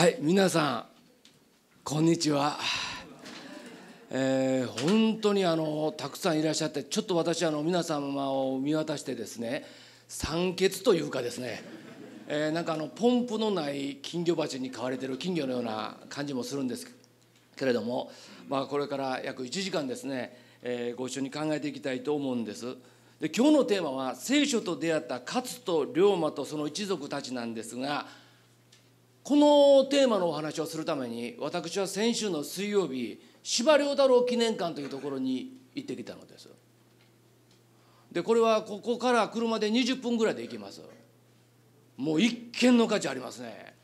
はい皆さんこんにちは、えー、本当にあのたくさんいらっしゃってちょっと私あの皆様を見渡してですね酸欠というかですね、えー、なんかあのポンプのない金魚鉢に飼われてる金魚のような感じもするんですけれども、まあ、これから約1時間ですね、えー、ご一緒に考えていきたいと思うんです。で今日のテーマは聖書と出会った勝と龍馬とその一族たちなんですがこのテーマのお話をするために私は先週の水曜日司馬遼太郎記念館というところに行ってきたのです。でこれはここから車で20分ぐらいで行きます。もう一見の価値ありますね。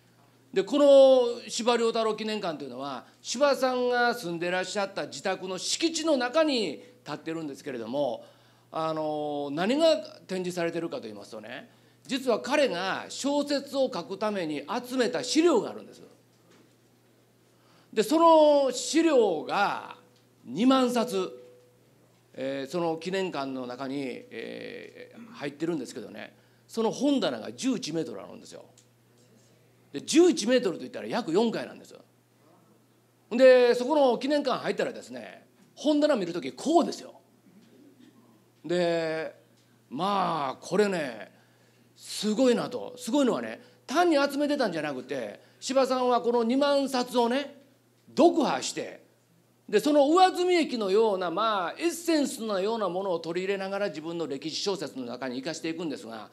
でこの司馬遼太郎記念館というのは司馬さんが住んでらっしゃった自宅の敷地の中に建ってるんですけれどもあの何が展示されてるかと言いますとね実は彼が小説を書くために集めた資料があるんです。でその資料が2万冊、えー、その記念館の中に、えー、入ってるんですけどねその本棚が11メートルあるんですよ。で11メートルといったら約4階なんです。でそこの記念館入ったらですね本棚見る時こうですよ。でまあこれねすごいなとすごいのはね単に集めてたんじゃなくて司馬さんはこの2万冊をね読破してでその上積み液のようなまあエッセンスのようなものを取り入れながら自分の歴史小説の中に生かしていくんですが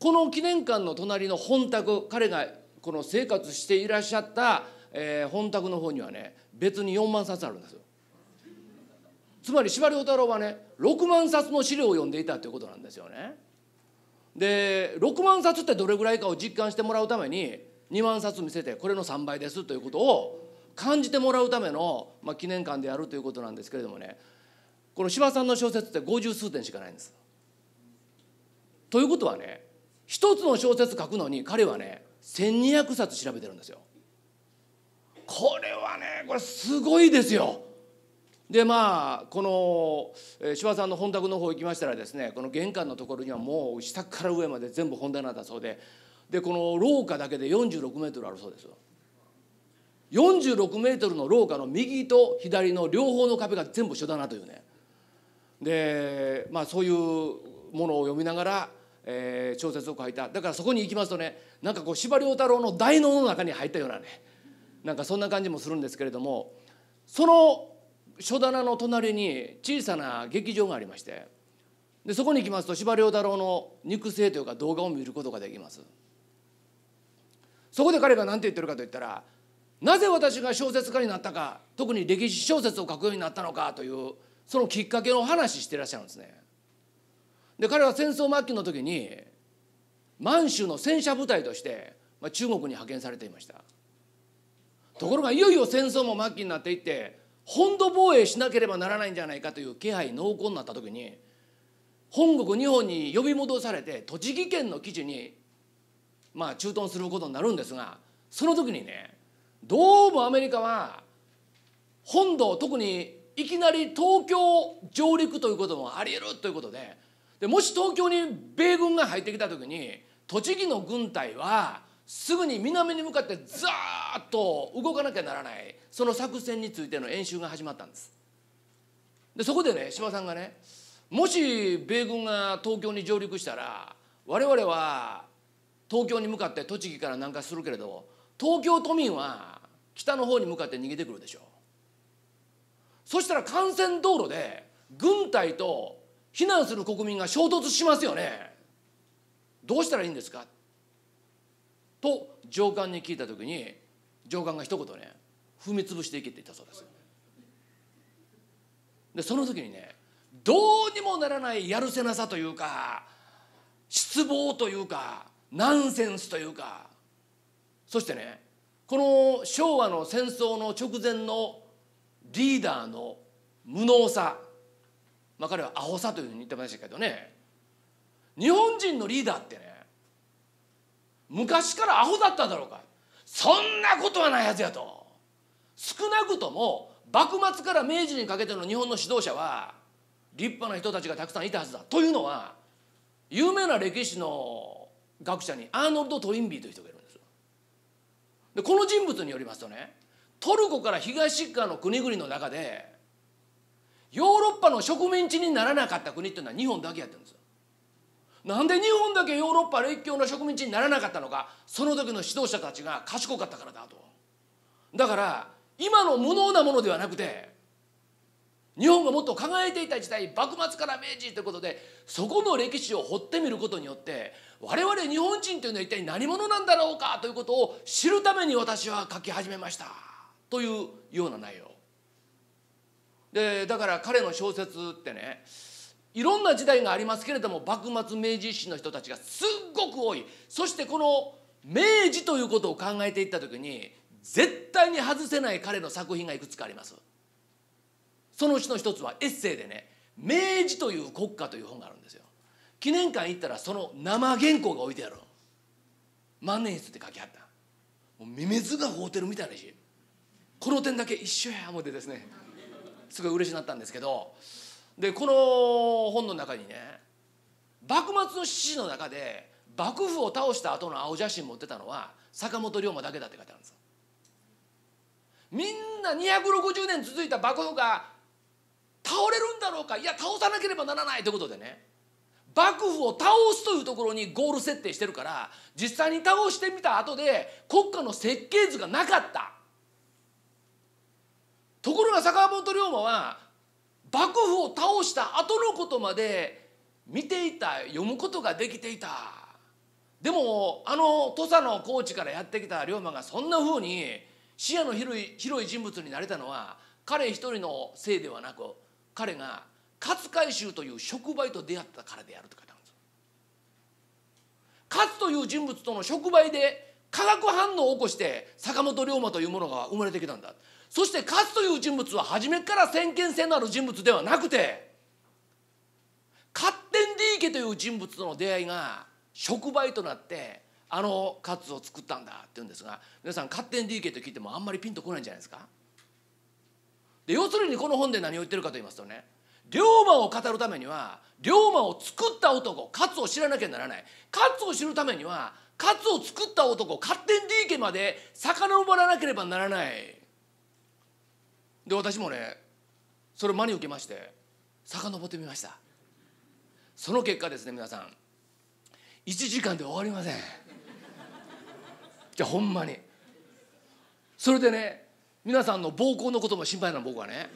この記念館の隣の本宅彼がこの生活していらっしゃった、えー、本宅の方にはね別に4万冊あるんですよ。つまり司馬太郎はね6万冊の資料を読んでいたということなんですよね。で6万冊ってどれぐらいかを実感してもらうために2万冊見せてこれの3倍ですということを感じてもらうための、まあ、記念館でやるということなんですけれどもねこの司馬さんの小説って五十数点しかないんです。ということはね一つの小説書くのに彼はね1,200冊調べてるんですよ。これはねこれすごいですよ。でまあこの司馬さんの本宅の方行きましたらですねこの玄関のところにはもう下から上まで全部本棚だそうででこの廊下だけで46メートルあるそうです46メートルの廊下の右と左の両方の壁が全部書棚というね。でまあそういうものを読みながら、えー、小説を書いた。だからそこに行きますとねなんかこう司馬太郎の大脳の中に入ったようなねなんかそんな感じもするんですけれどもその書棚の隣に小さな劇場がありましてでそこに行きますと司馬遼太郎の肉声というか動画を見ることができます。そこで彼が何て言ってるかといったらなぜ私が小説家になったか特に歴史小説を書くようになったのかというそのきっかけの話してらっしゃるんですね。で彼は戦争末期の時に満州の戦車部隊として、まあ、中国に派遣されていました。ところがいよいよ戦争も末期になっていって本土防衛しなければならないんじゃないかという気配濃厚になった時に本国日本に呼び戻されて栃木県の基地にまあ駐屯することになるんですがその時にねどうもアメリカは本土特にいきなり東京上陸ということもありえるということででもし東京に米軍が入ってきた時に栃木の軍隊はすぐに南に向かってザーッと動かなきゃならないその作戦についての演習が始まったんです。でそこでね島さんがねもし米軍が東京に上陸したら我々は東京に向かって栃木から南下するけれど東京都民は北の方に向かって逃げてくるでしょう。そしたら幹線道路で軍隊と避難する国民が衝突しますよね。どうしたらいいんですか？と上官に聞いた時に上官が一言ね踏み潰していけって言ったそうです。でその時にねどうにもならないやるせなさというか失望というかナンセンスというかそしてねこの昭和の戦争の直前のリーダーの無能さ、まあ、彼はアホさというふうに言ってましたけどね日本人のリーダーってね昔からアホだっただろうかそんなことはないはずやと。少なくとも幕末から明治にかけての日本の指導者は立派な人たちがたくさんいたはずだ。というのは有名な歴史の学者にアーノルド・トインビーという人がいるんですでこの人物によりますとねトルコから東側の国々の中でヨーロッパの植民地にならなかった国っていうのは日本だけやってるんです。なんで日本だけヨーロッパ列強の植民地にならなかったのかその時の指導者たちが賢かったからだと。だから今の無能なものではなくて日本がもっと輝いていた時代幕末から明治ということでそこの歴史を掘ってみることによって我々日本人というのは一体何者なんだろうかということを知るために私は書き始めましたというような内容でだから彼の小説ってねいろんな時代がありますけれども幕末明治維新の人たちがすっごく多い。そしてこの明治ということを考えていった時に絶対に外せない彼の作品がいくつかあります。そのうちの一つはエッセイでね「明治という国家」という本があるんですよ。記念館行ったらその生原稿が置いてある万年筆って書きあった。もうミミズが凍ってるみたいなしこの点だけ一緒や思ってですね。すごい嬉しなったんですけどでこの本の中にね幕末の志士の中で幕府を倒した後の青写真持ってたのは坂本龍馬だけだって書いてあるんですよ。みんな260年続いた幕府が倒れるんだろうかいや倒さなければならないということでね幕府を倒すというところにゴール設定してるから実際に倒してみた後で国家の設計図がなかった。ところが坂本龍馬は幕府を倒した後のことまで見ていた読むことができていた。でもあの土佐の高知からやってきた龍馬がそんなふうに視野の広い広い人物になれたのは彼一人のせいではなく彼が勝海舟という触媒と出会ったからであると書いてあるんです。勝という人物との触媒で化学反応を起こして坂本龍馬というものが生まれてきたんだ。そして勝という人物は初めから先見性のある人物ではなくて勝天ディー家という人物との出会いが触媒となってあのカツを作ったんだって言うんですが皆さん勝天ディー家と聞いてもあんまりピンとこないんじゃないですか？で要するにこの本で何を言ってるかと言いますとね龍馬を語るためには龍馬を作った男勝を知らなきゃならない。勝を知るためには勝を作った男勝天ディー家まで遡らなければならない。で私もねそれを真に受けまして遡ってみました。その結果ですね皆さん1時間で終わりません。じゃあほんまに。それでね皆さんの膀胱のことも心配なの僕はね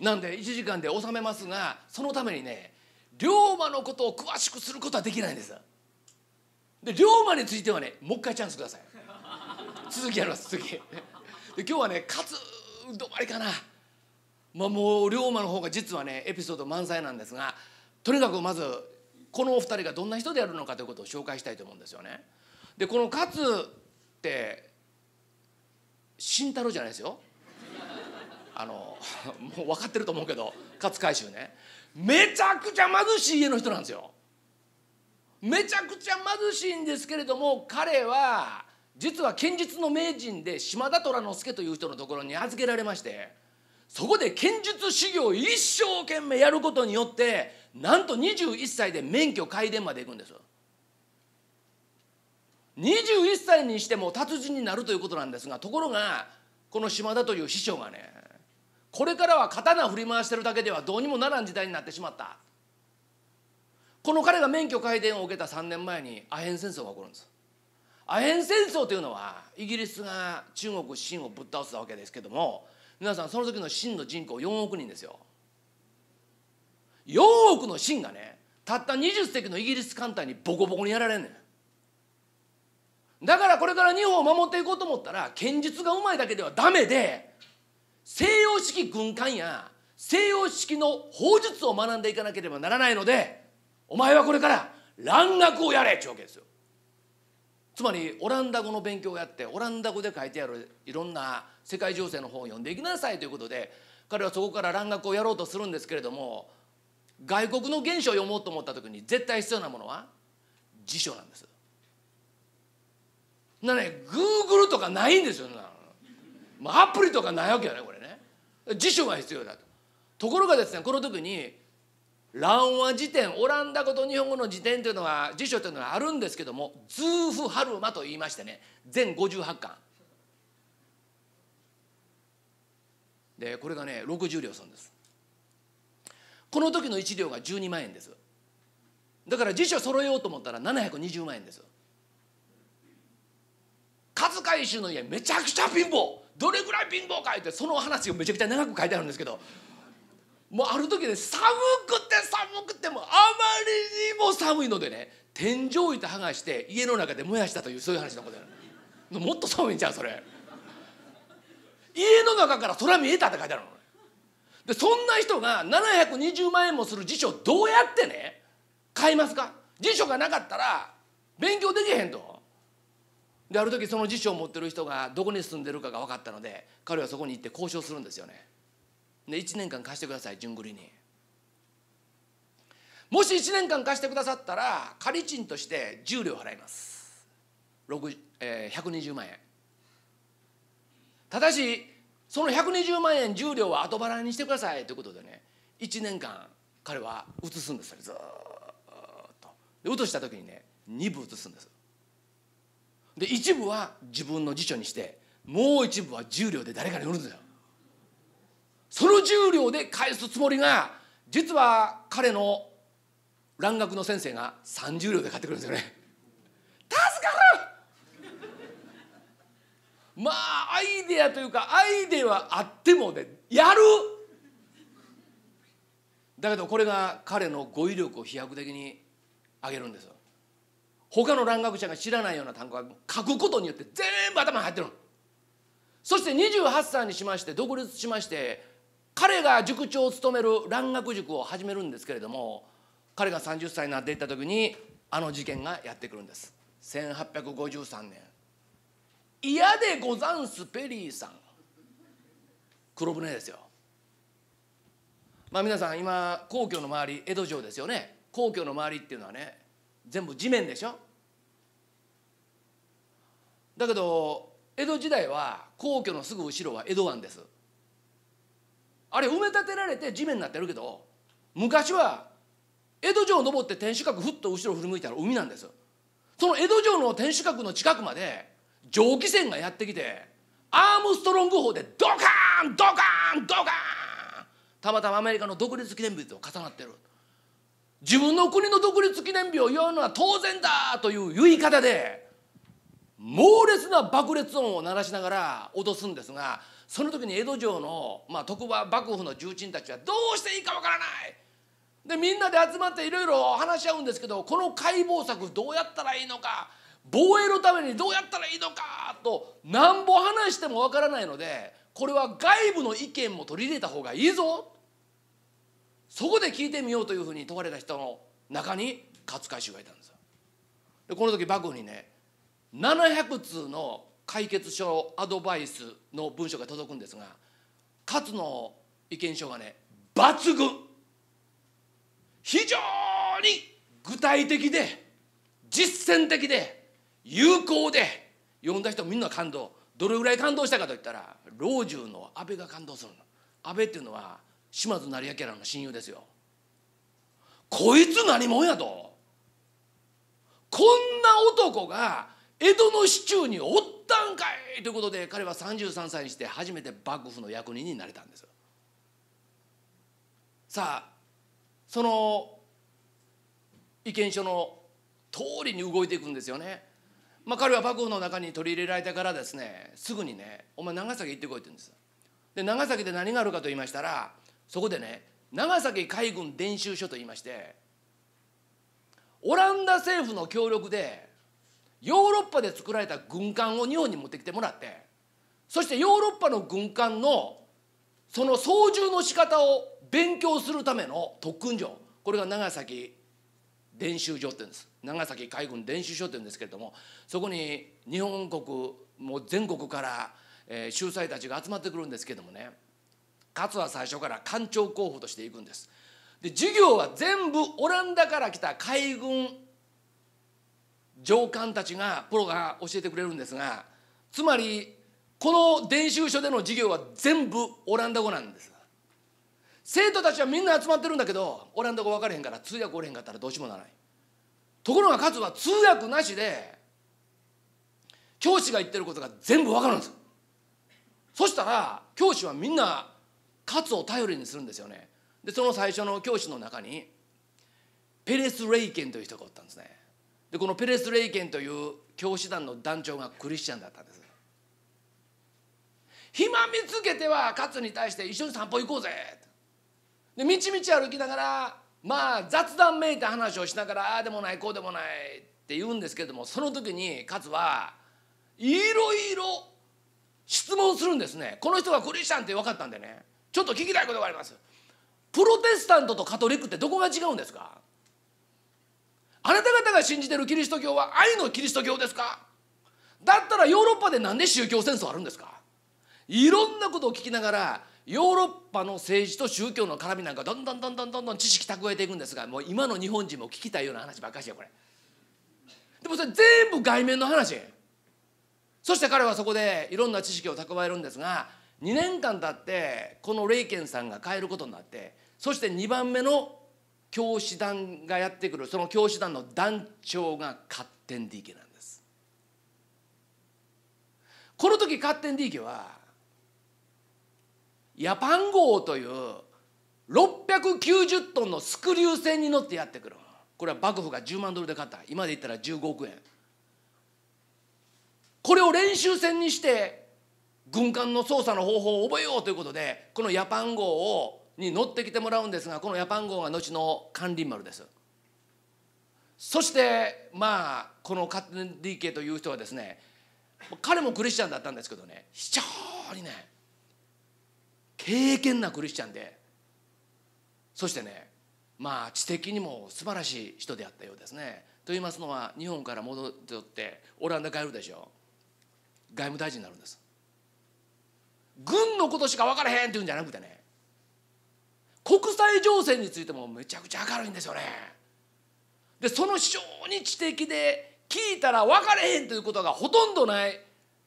なんで1時間で収めますがそのためにね龍馬のことを詳しくすることはできないんです。で龍馬についてはねもう一回チャンスください。続きやります続き。で今日はね勝止まりかなまあもう龍馬の方が実はねエピソード満載なんですがとにかくまずこのお二人がどんな人であるのかということを紹介したいと思うんですよね。でこの勝って慎太郎じゃないですよ。あのもう分かってると思うけど勝海舟ねめちゃくちゃ貧しい家の人なんですよ。めちゃくちゃ貧しいんですけれども彼は実は剣術の名人で島田虎之助という人のところに預けられましてそこで剣術修行を一生懸命やることによってなんと21歳で免許改伝まで行くんです21歳にしても達人になるということなんですがところがこの島田という師匠がねこれからは刀振り回してるだけではどうにもならん時代になってしまった。この彼が免許改伝を受けた3年前にアヘン戦争が起こるんです。アヘン戦争というのはイギリスが中国清をぶっ倒すわけですけども皆さんその時の清の人口4億人ですよ。4億の清がねたった20隻のイギリス艦隊にボコボコにやられんねん。だからこれから日本を守っていこうと思ったら剣術がうまいだけではダメで西洋式軍艦や西洋式の砲術を学んでいかなければならないのでお前はこれから蘭学をやれってわけですよ。つまりオランダ語の勉強をやってオランダ語で書いてあるいろんな世界情勢の本を読んでいきなさいということで彼はそこから蘭学をやろうとするんですけれども外国の原書を読もうと思った時に絶対必要なものは辞書なんです。なねグーグルとかないんですよまあ、アプリとかないわけよねこれね辞書が必要だと。ところがですねこの時に乱和辞典オランダ語と日本語の辞典というのは辞書というのはあるんですけどもズーフ・ハルマと言いましてね全58巻。でこれがね60両するんです。この時の1両が12万円です。だから辞書揃えようと思ったら720万円です。勝海舟の家めちゃくちゃ貧乏。どれぐらい貧乏かってその話をめちゃくちゃ長く書いてあるんですけどもうある時で寒くて寒くてもあまりにも寒いのでね天井板剥がして家の中で燃やしたというそういう話のことやもっと寒いんちゃうそれ。家の中から空見えたって書いてあるの。でそんな人が720万円もする辞書どうやってね買いますか？辞書がなかったら勉強できへんと。である時その辞書を持ってる人がどこに住んでるかが分かったので彼はそこに行って交渉するんですよね。で1年間貸してください順繰りに。もし1年間貸してくださったら仮賃として10両払います。6、えー、120万円。ただしその120万円10両は後払いにしてくださいということでね1年間彼は移すんですよずっと。で移した時にね2部移すんです。で一部は自分の辞書にしてもう一部は10両で誰かに売るんですよ。その10両で返すつもりが実は彼の蘭学の先生が30両で買ってくるんですよね。助かる！まあアイデアというかアイデアはあってもねやる！だけどこれが彼の語彙力を飛躍的に上げるんですよ。他の蘭学者が知らないような単語が書くことによって全部頭に入ってる。そして28歳にしまして独立しまして彼が塾長を務める蘭学塾を始めるんですけれども彼が30歳になっていった時にあの事件がやってくるんです。1853年。嫌でござんすペリーさん。黒船ですよ。まあ皆さん今皇居の周り江戸城ですよね。皇居の周りっていうのはね全部地面でしょ。だけど江戸時代は皇居のすぐ後ろは江戸湾です。あれ埋め立てられて地面になってるけど昔は江戸城を登って天守閣ふっと後ろ振り向いたら海なんですその江戸城の天守閣の近くまで蒸気船がやってきてアームストロング砲でドカーンドカーンドカーンたまたまアメリカの独立記念日と重なってる。自分の国の独立記念日を言うのは当然だという言い方で猛烈な爆裂音を鳴らしながら脅すんですがその時に江戸城の、まあ、徳川幕府の重鎮たちはどうしていいかわからないでみんなで集まっていろいろ話し合うんですけどこの解剖策どうやったらいいのか防衛のためにどうやったらいいのかとなんぼ話してもわからないのでこれは外部の意見も取り入れた方がいいぞそこで聞いてみようというふうに問われた人の中に勝海舟がいたんですよ。でこの時幕府にね700通の解決書アドバイスの文書が届くんですが勝の意見書がね抜群。非常に具体的で実践的で有効で読んだ人みんな感動。どれぐらい感動したかといったら老中の安倍が感動するの。安倍っていうのは島津成明らの親友ですよ。こいつ何者やと。こんな男が江戸の市中におったんかいということで彼は33歳にして初めて幕府の役人になれたんですさあその意見書の通りに動いていくんですよね。まあ、彼は幕府の中に取り入れられてからですねすぐにね「お前長崎行ってこい」って言うんです。で長崎で何があるかと言いましたらそこでね長崎海軍伝習所といいましてオランダ政府の協力でヨーロッパで作られた軍艦を日本に持ってきてもらってそしてヨーロッパの軍艦のその操縦の仕方を勉強するための特訓所これが長崎伝習所って言うんです。長崎海軍伝習所って言うんですけれどもそこに日本国もう全国から、えー、秀才たちが集まってくるんですけどもね勝は最初から艦長候補として行くんです。で授業は全部オランダから来た海軍上官たちがプロが教えてくれるんですがつまりこの伝習所での授業は全部オランダ語なんです。生徒たちはみんな集まってるんだけどオランダ語分からへんから通訳おれへんかったらどうしようもならない。ところが勝は通訳なしで教師が言ってることが全部分かるんです。そしたら教師はみんな勝を頼りにするんですよね。でその最初の教師の中にペレス・レイケンという人がおったんですね。でこのペレス・レイケンという教師団の団長がクリスチャンだったんです。暇見つけては勝に対して一緒に散歩行こうぜ。でみちみち歩きながらまあ雑談めいた話をしながらああでもないこうでもないって言うんですけれどもその時に勝はいろいろ質問するんですね。この人がクリスチャンって分かったんでね。ちょっと聞きたいことがあります。プロテスタントとカトリックってどこが違うんですか？あなた方が信じてるキリスト教は愛のキリスト教ですか？だったらヨーロッパで何で宗教戦争あるんですか？いろんなことを聞きながらヨーロッパの政治と宗教の絡みなんかどんどんどんどんどんどん知識蓄えていくんですがもう今の日本人も聞きたいような話ばっかしよこれ。でもそれ全部外面の話。そして彼はそこでいろんな知識を蓄えるんですが2年間経ってこのレイケンさんが変えることになってそして2番目の教師団がやってくるその教師団の団長がカッテンディー家なんです。この時カッテンディー家はヤパン号という690トンのスクリュー船に乗ってやってくるこれは幕府が10万ドルで買った。今で言ったら15億円。これを練習船にして軍艦の操作の方法を覚えようということでこのヤパン号をに乗ってきてもらうんですがこのヤパン号が後の関林丸ですそしてまあこのカッテンディーケという人はですね彼もクリスチャンだったんですけどね非常にね敬虔なクリスチャンでそしてねまあ知的にも素晴らしい人であったようですね。と言いますのは日本から戻ってオランダ帰るでしょう外務大臣になるんです。軍のことしか分からへんっていうんじゃなくてね国際情勢についてもめちゃくちゃ明るいんですよね。でその非常に知的で聞いたら分かれへんということがほとんどない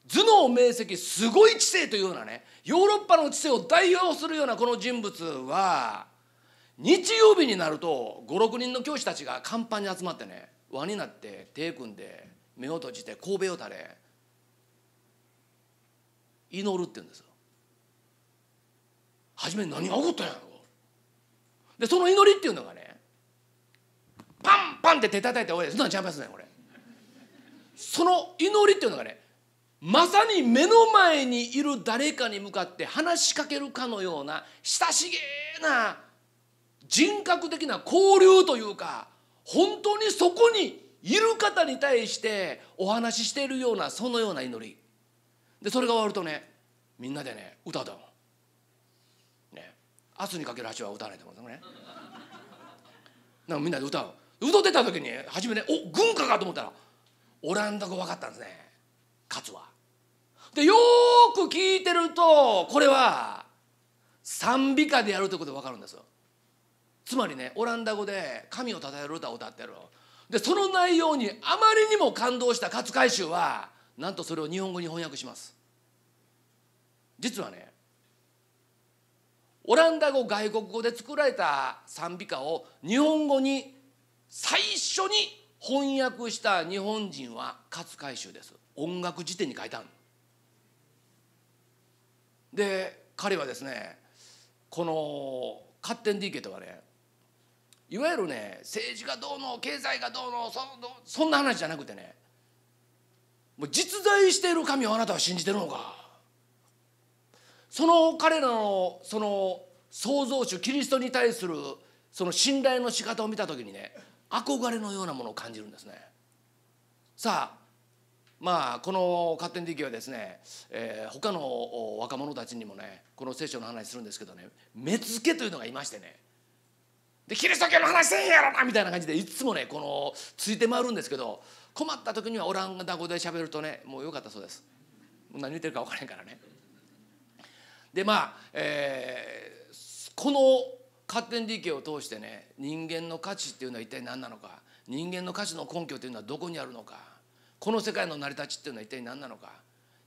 頭脳明晰すごい知性というようなねヨーロッパの知性を代表するようなこの人物は日曜日になると56人の教師たちが甲板に集まってね輪になって手組んで目を閉じて神戸を垂れ祈るって言うんですよ。初めに何が起こったやろでその祈りっていうのがねパンパンって手叩いて終わりそんなんちゃいますねこれ。その祈りっていうのがねまさに目の前にいる誰かに向かって話しかけるかのような親しげな人格的な交流というか本当にそこにいる方に対してお話ししているようなそのような祈り。でそれが終わるとねみんなでね歌うだ明日にかける橋は歌わないと思うんですね。なんかみんなで歌う。歌ってた時に初めねお軍歌かと思ったらオランダ語分かったんですね。勝は。でよく聞いてるとこれは賛美歌でやるということが分かるんですよ。つまりねオランダ語で神を称える歌を歌ってる。でその内容にあまりにも感動した勝海舟はなんとそれを日本語に翻訳します。実はねオランダ語外国語で作られた賛美歌を日本語に最初に翻訳した日本人は勝海舟です。音楽辞典に書いたんで彼はですねこの「カッテンディーケ」とはねいわゆるね政治がどうの経済がどうのそそんな話じゃなくてねもう実在している神をあなたは信じてるのか。その彼らのその創造主キリストに対するその信頼の仕方を見た時にね憧れのようなものを感じるんですね。さあまあこのカッテンディケはですね、えー、他の若者たちにもねこの聖書の話するんですけどね目付けというのがいましてね。でキリスト教の話せんやろなみたいな感じでいつもねこのついて回るんですけど困った時にはオランダ語で喋るとねもうよかったそうです。何言ってるか分からへんからね。でまあ、えー、このカッテンディケを通してね人間の価値っていうのは一体何なのか人間の価値の根拠というのはどこにあるのかこの世界の成り立ちっていうのは一体何なのか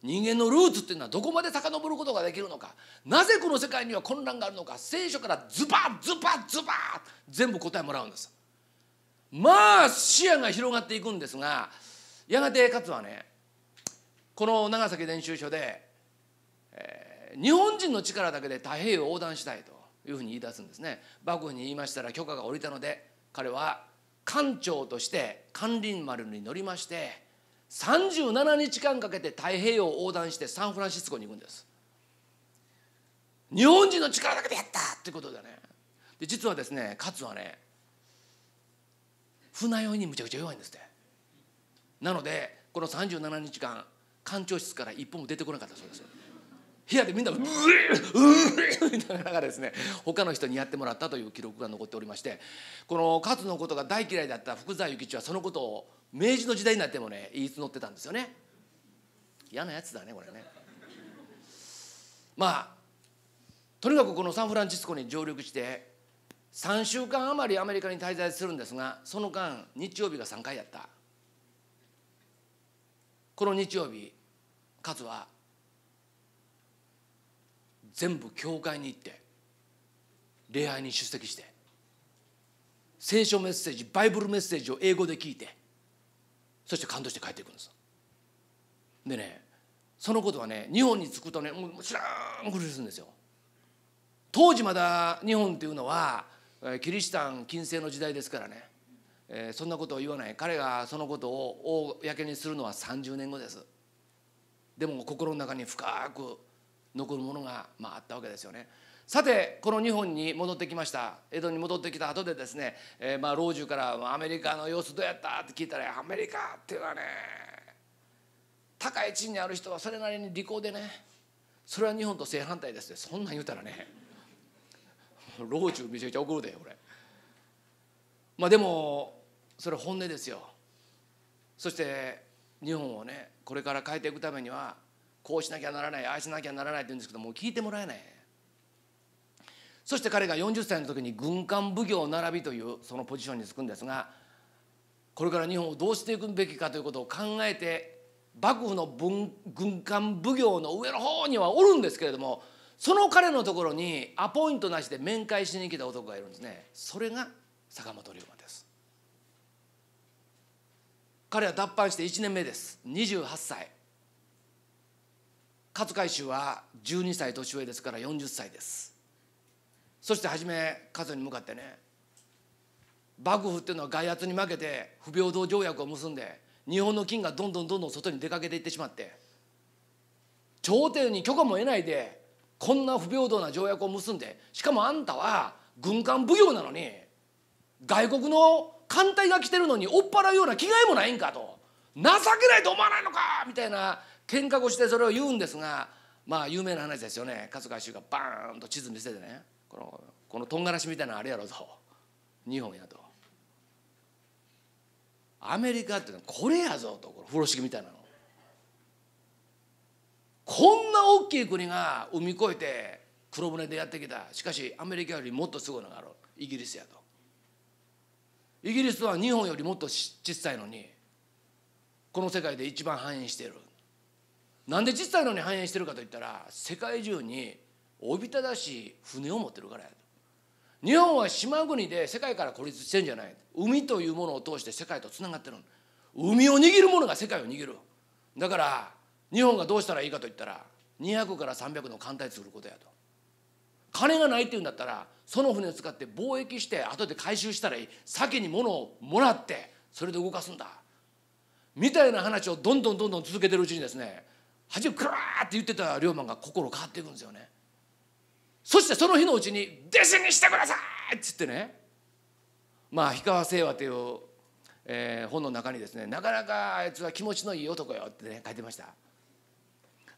人間のルーツっていうのはどこまで遡ることができるのかなぜこの世界には混乱があるのか聖書からズバッズバッズバッ全部答えもらうんです。まあ視野が広がっていくんですがやがて勝はねこの長崎練習所で、えー、日本人の力だけで太平洋を横断したいというふうに言い出すんですね。幕府に言いましたら許可が下りたので彼は艦長として関林丸に乗りまして37日間かけて太平洋を横断してサンフランシスコに行くんです。日本人の力だけでやったっていうことでね。で実はですね勝はね船酔いにむちゃくちゃ弱いんですって。なのでこの37日間艦長室から一歩も出てこなかったそうです部屋でみんな「うーうー」みたいながらですね他の人にやってもらったという記録が残っておりましてこの勝のことが大嫌いだった福沢諭吉はそのことを明治の時代になってもね言い募ってたんですよね。嫌なやつだねこれね。まあとにかくこのサンフランシスコに上陸して3週間余りアメリカに滞在するんですがその間日曜日が3回やった。この日曜日勝は全部教会に行って礼拝に出席して聖書メッセージバイブルメッセージを英語で聞いてそして感動して帰っていくんですでねそのことはね日本に着くとねもう知らんふりするんですよ。当時まだ日本っていうのはキリシタン禁制の時代ですからね、えー、そんなことを言わない。彼がそのことを公にするのは30年後です。でも心の中に深く残るものが、まあ、あったわけですよね。さてこの日本に戻ってきました。江戸に戻ってきた後でですね、えー、まあ老中から「アメリカの様子どうやった?」って聞いたら「アメリカっていうのはね高い地位にある人はそれなりに利口でねそれは日本と正反対です」ってそんなん言うたらね老中めちゃくちゃ怒るで俺。まあでもそれ本音ですよ。そして日本をねこれから変えていくためにはこうしなきゃならないああしなきゃならないって言うんですけどもう聞いてもらえない。そして彼が40歳の時に軍艦奉行並びというそのポジションにつくんですがこれから日本をどうしていくべきかということを考えて幕府の軍艦奉行の上の方にはおるんですけれどもその彼のところにアポイントなしで面会しに来た男がいるんですね。それが坂本龍馬です。彼は脱藩して1年目です。28歳。勝海舟は12歳年上ですから40歳です。そして初め勝に向かってね幕府っていうのは外圧に負けて不平等条約を結んで日本の金がどんどんどんどん外に出かけていってしまって朝廷に許可も得ないでこんな不平等な条約を結んでしかもあんたは軍艦奉行なのに外国の艦隊が来てるのに追っ払うような気概もないんかと情けないと思わないのかみたいな喧嘩をしてそれを言うんですがまあ有名な話ですよね。春日衆がバーンと地図見せてね。このこのとんがらしみたいなのあれやろと。日本やと。アメリカってのはこれやぞとこの風呂敷みたいなの。こんな大きい国が海越えて黒船でやってきた。しかしアメリカよりもっとすごいのがある。イギリスやと。イギリスは日本よりもっと小さいのにこの世界で一番繁栄している。なんで小さいのに繁栄してるかといったら世界中におびただしい船を持ってるからやと。日本は島国で世界から孤立してんじゃない。海というものを通して世界とつながってる海を握るものが世界を握る。だから日本がどうしたらいいかといったら200から300の艦隊作ることやと。金がないっていうんだったらその船を使って貿易して後で回収したらいい。先に物をもらってそれで動かすんだ。みたいな話をどんどんどんどん続けてるうちにですね初めクラーって言ってた龍馬が心変わっていくんですよね。そしてその日のうちに「弟子にしてください!」っつってね。まあ氷川清和という、えー、本の中にですねなかなかあいつは気持ちのいい男よってね書いてました。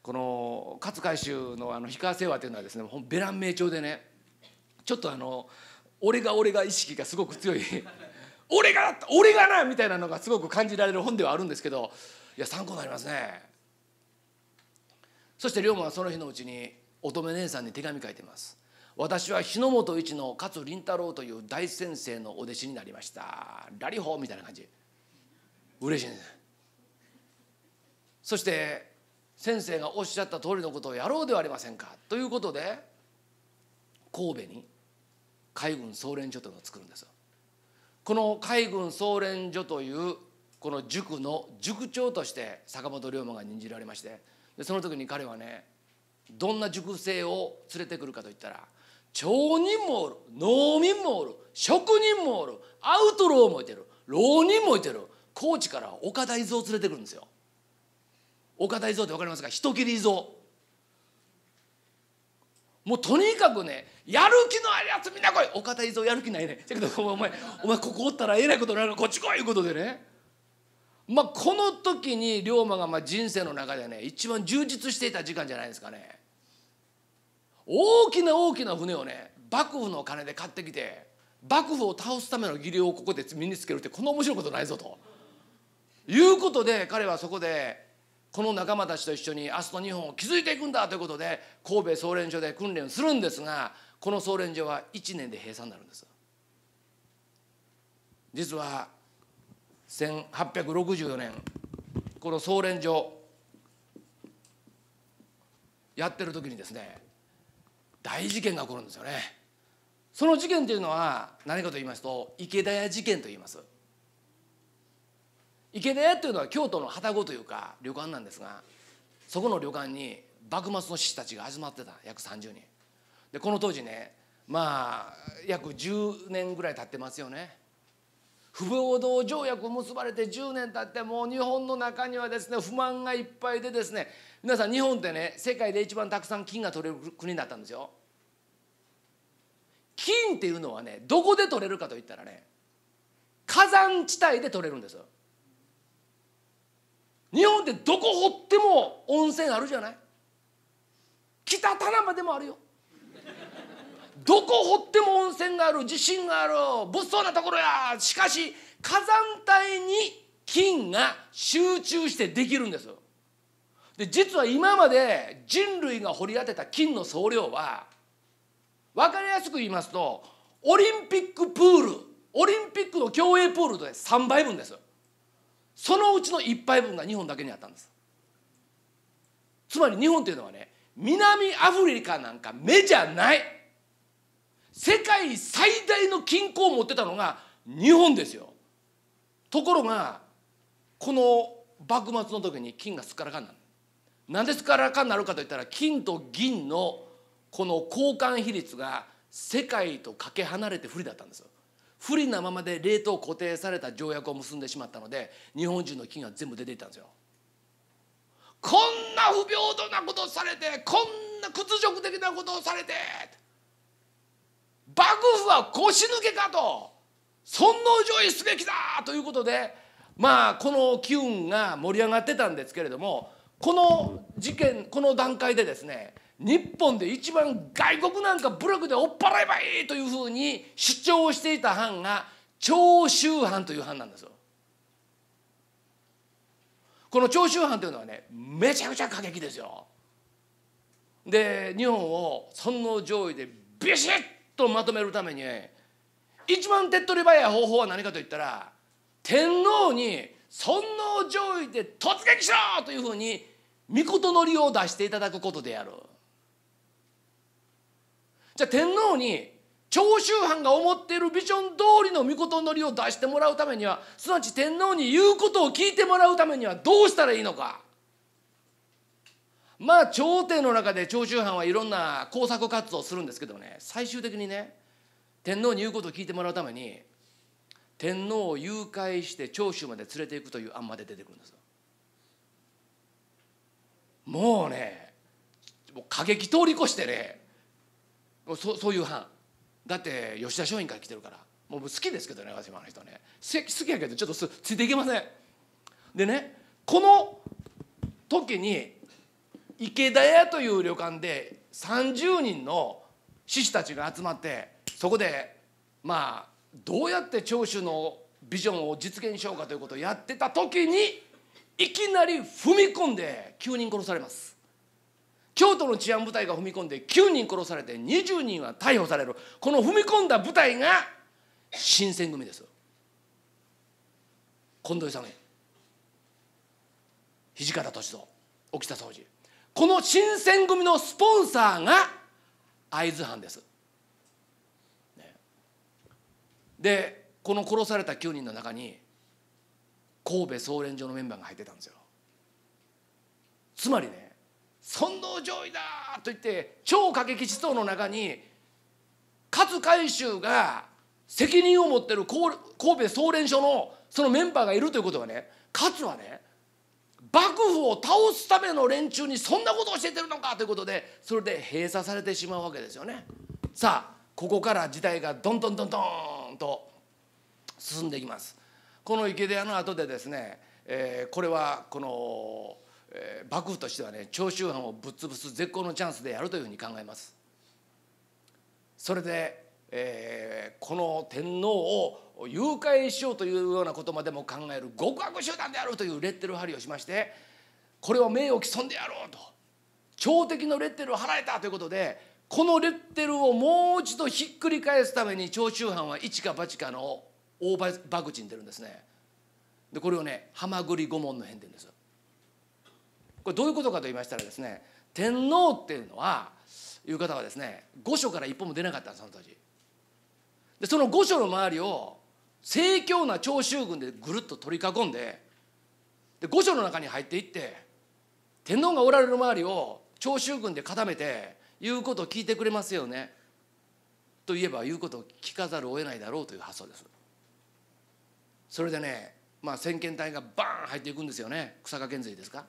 この勝海舟のあの氷川清和というのはですねベラン名調でねちょっとあの俺が俺が意識がすごく強い 俺が俺がなみたいなのがすごく感じられる本ではあるんですけどいや参考になりますね。そして龍馬はその日のうちに乙女姉さんに手紙書いてます。私は日の本一の勝林太郎という大先生のお弟子になりました。ラリホーみたいな感じ。嬉しいね。そして先生がおっしゃった通りのことをやろうではありませんか。ということで神戸に海軍総連所というのを作るんですこの海軍総連所というこの塾の塾長として坂本龍馬が任じられましてでその時に彼はねどんな塾生を連れてくるかといったら町人もおる農民もおる職人もおるアウトローもいてる浪人もいてる高知から岡田伊蔵を連れてくるんですよ。岡田伊蔵って分かりますか？人斬り伊蔵もうとにかくねやる気のあるやつみんな来い。岡田伊蔵やる気ないね。だけどお前お前ここおったらえらいことになるこっち来いいうことでね。まあこの時に龍馬がまあ人生の中でね一番充実していた時間じゃないですかね。大きな大きな船をね幕府の金で買ってきて幕府を倒すための技量をここで身につけるってこんな面白いことないぞと。いうことで彼はそこでこの仲間たちと一緒に明日の日本を築いていくんだということで神戸総連所で訓練をするんですがこの総連所は1年で閉鎖になるんです。実は1864年この総連所やってる時にですね大事件が起こるんですよね。その事件というのは何かと言いますと池田屋事件と言います。池田屋というのは京都の旅籠というか旅館なんですがそこの旅館に幕末の志士たちが集まってた約30人。でこの当時ねまあ約10年ぐらい経ってますよね。不平等条約を結ばれて10年経ってもう日本の中にはですね不満がいっぱいでですね皆さん日本ってね世界で一番たくさん金が取れる国だったんですよ。金っていうのはねどこで取れるかといったらね火山地帯で取れるんです日本ってどこ掘っても温泉あるじゃない。北田辺でもあるよ。どこ掘っても温泉がある地震がある物騒なところや。しかし火山帯に金が集中してできるんですで実は今まで人類が掘り当てた金の総量は分かりやすく言いますとオリンピックプールオリンピックの競泳プールで3倍分ですそのうちの1杯分が日本だけにあったんです。つまり日本っていうのはね南アフリカなんか目じゃない。世界最大の金庫を持ってたのが日本ですよ。ところがこの幕末の時に金がすっからかんなるなんですっからかんなるかといったら金と銀のこの交換比率が世界とかけ離れて不利だったんですよ。不利なままでレートを固定された条約を結んでしまったので日本中の金が全部出ていったんですよ。こんな不平等なことをされてこんな屈辱的なことをされて幕府は腰抜けかと尊皇攘夷すべきだということでまあこの機運が盛り上がってたんですけれどもこの事件この段階でですね日本で一番外国なんか武力で追っ払えばいいというふうに主張していた藩が長州藩という藩なんですよ。この長州藩というのはねめちゃくちゃ過激ですよ。で日本を尊皇攘夷でビシッとまとめるために一番手っ取り早い方法は何かといったら天皇に尊皇攘夷で突撃しろというふうに御事のりを出していただくことである。じゃあ天皇に長州藩が思っているビジョン通りの御事のりを出してもらうためにはすなわち天皇に言うことを聞いてもらうためにはどうしたらいいのかまあ朝廷の中で長州藩はいろんな工作活動をするんですけどね最終的にね天皇に言うことを聞いてもらうために天皇を誘拐して長州まで連れていくという案まで出てくるんですよ。もうねもう過激通り越してねそそういう班だって吉田松陰から来てるからもう好きですけどね私もあの人ね。好きやけどちょっとついていけません。でねこの時に池田屋という旅館で30人の志士たちが集まってそこでまあどうやって長州のビジョンを実現しようかということをやってた時にいきなり踏み込んで9人殺されます。京都の治安部隊が踏み込んで9人殺されて20人は逮捕される。この踏み込んだ部隊が新選組です近藤勇。土方歳三。沖田総司。この新選組のスポンサーが会津藩です。でこの殺された9人の中に神戸総連所のメンバーが入ってたんですよ。つまりね「尊王攘夷だ!」と言って超過激思想の中に勝海舟が責任を持ってる神戸総連所のそのメンバーがいるということはね勝はね幕府を倒すための連中にそんなことを教えてるのかということでそれで閉鎖されてしまうわけですよね。さあここから時代がどんどんどんどんと進んでいきます。この池田屋の後でですね、えー、これはこの、えー、幕府としてはね長州藩をぶっ潰す絶好のチャンスでやるというふうに考えます。それで、えー、この天皇を誘拐しようというようなことまでも考える極悪集団であるというレッテル貼りをしましてこれは名誉毀損であろうと朝敵のレッテルを払えたということでこのレッテルをもう一度ひっくり返すために長州藩は一か八かの大博打に出るんですね。でこれをね「はまぐり御門の変伝」です。これどういうことかと言いましたらですね天皇っていうのはいう方はですね御所から一歩も出なかったその当時。でその御所の周りを盛況な長州軍でぐるっと取り囲んでで御所の中に入っていって天皇がおられる周りを長州軍で固めて言うことを聞いてくれますよねと言えば言うことを聞かざるを得ないだろうという発想です。それでねまあ先遣隊がバーン入っていくんですよね草加遣隋ですか。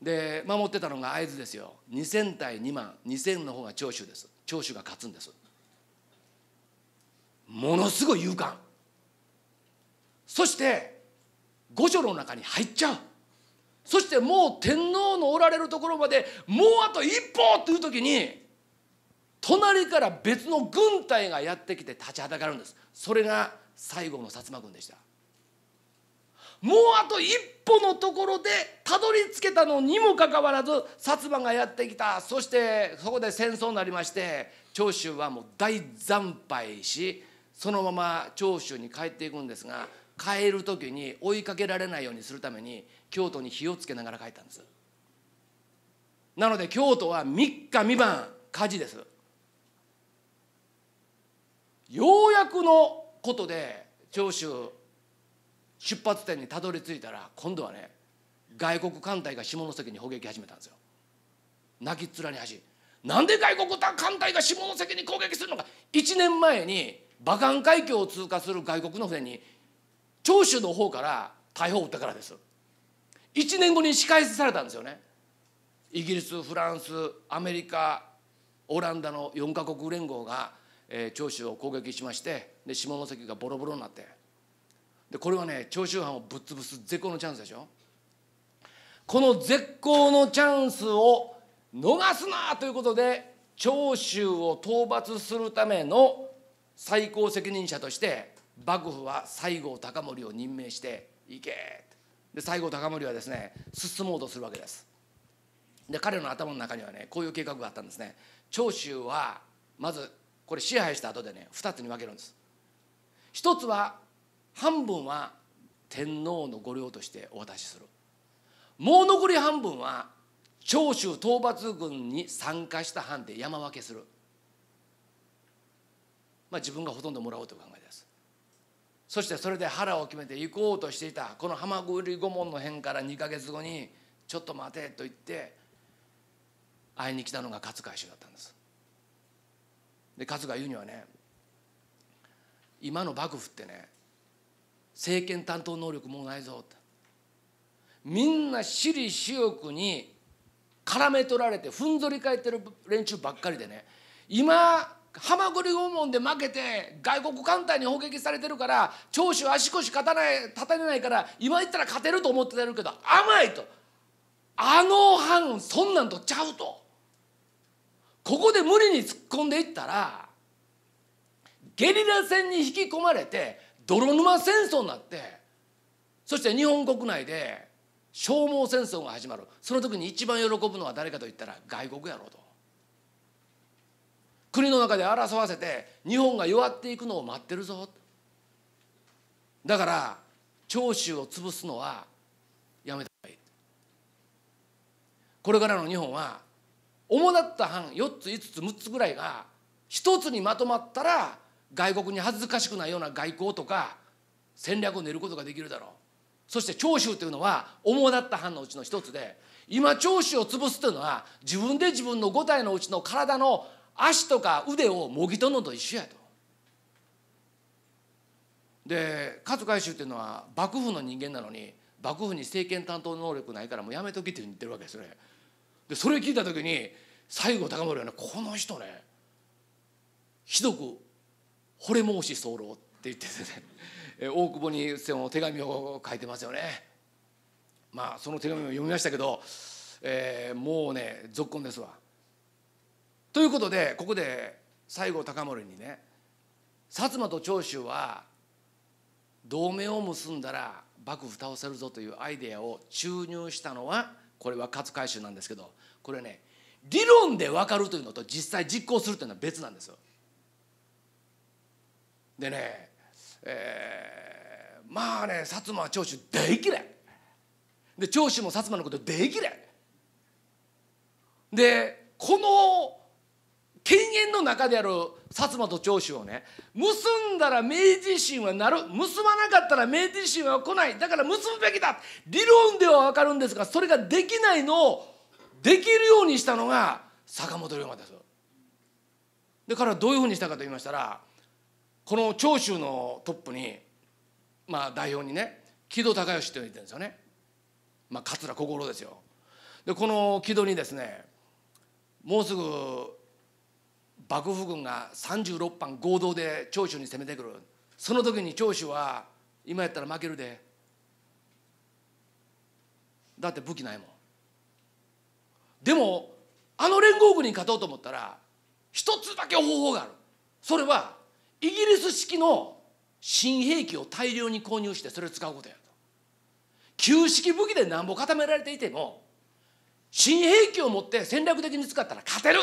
で守ってたのが会津ですよ2,000対2万2,000の方が長州です長州が勝つんです。ものすごい勇敢。そして御所の中に入っちゃう。そしてもう天皇のおられるところまでもうあと一歩という時に隣から別の軍隊がやってきて立ちはだかるんです。それが最後の薩摩軍でした。もうあと一歩のところでたどり着けたのにもかかわらず薩摩がやってきた。そしてそこで戦争になりまして長州はもう大惨敗しそのまま長州に帰っていくんですが帰る時に追いかけられないようにするために京都に火をつけながら帰ったんです。なので京都は3日3晩火事です。ようやくのことで長州出発点にたどり着いたら今度はね外国艦隊が下関に砲撃始めたんですよ。泣きっ面に走りなんで外国艦隊が下関に攻撃するのか。1年前に馬漢海峡を通過する外国の船に長州の方から大砲を撃ったからです。1年後に仕返しされたんですよね。イギリスフランスアメリカオランダの4カ国連合が、えー、長州を攻撃しましてで下関がボロボロになって。でこれはね長州藩をぶっ潰す絶好のチャンスでしょ。この絶好のチャンスを逃すなということで長州を討伐するための最高責任者として幕府は西郷隆盛を任命して行けで西郷隆盛はですね進もうとするわけです。で彼の頭の中にはねこういう計画があったんですね。長州はまずこれ支配した後でね2つに分けるんです。一つは半分は天皇の御領としてお渡しする。もう残り半分は長州討伐軍に参加した藩で山分けする。まあ、自分がほとんどもらおうという考えです。そしてそれで腹を決めて行こうとしていたこの浜栗御門の辺から2か月後に「ちょっと待て」と言って会いに来たのが勝海舟だったんです。で勝が言うにはね今の幕府ってね政権担当能力もうないぞって。みんな私利私欲に絡め取られてふんぞり返ってる連中ばっかりでね今ハマグリ拷問で負けて外国艦隊に砲撃されてるから長州足腰立たない立たれないから今言ったら勝てると思ってるけど甘いと。あの藩そんなんとちゃうと。ここで無理に突っ込んでいったらゲリラ戦に引き込まれて泥沼戦争になってそして日本国内で消耗戦争が始まる。その時に一番喜ぶのは誰かといったら外国やろうと。国の中で争わせて日本が弱っていくのを待ってるぞ。だから長州を潰すのはやめた方がいい。これからの日本は主だった藩4つ5つ6つぐらいが一つにまとまったら外国に恥ずかしくないような外交とか戦略を練ることができるだろう。そして長州というのは主だった藩のうちの一つで今長州を潰すというのは自分で自分の五体のうちの体の足とか腕をもぎ取るのと一緒やと。で勝海舟っていうのは幕府の人間なのに幕府に政権担当能力ないからもうやめときって言ってるわけですよね。でそれ聞いた時に西郷隆盛はねこの人ねひどく惚れ申し候って言っててね大久保に手紙を書いてますよね。まあその手紙を読みましたけど、えー、もうね続婚ですわ。ということでここで西郷隆盛にね薩摩と長州は同盟を結んだら幕府倒せるぞというアイデアを注入したのはこれは勝海舟なんですけどこれね理論で分かるというのと実際実行するというのは別なんですよ。でね、えー、まあね薩摩は長州大嫌いで長州も薩摩のこと大嫌いでこの権限の中である薩摩と長州をね結んだら明治維新はなる。結ばなかったら明治維新は来ない。だから結ぶべきだ。理論では分かるんですがそれができないのをできるようにしたのが坂本龍馬です。で彼はどういうふうにしたかと言いましたらこの長州のトップにまあ代表にね木戸孝允って言ってるんですよね。まあ桂小五郎ですよ。でこの木戸にですねもうすぐ幕府軍が36班合同で長州に攻めてくる。その時に長州は今やったら負けるで。だって武器ないもん。でもあの連合軍に勝とうと思ったら一つだけ方法がある。それはイギリス式の新兵器を大量に購入してそれを使うことやと。旧式武器でなんぼ固められていても新兵器を持って戦略的に使ったら勝てる。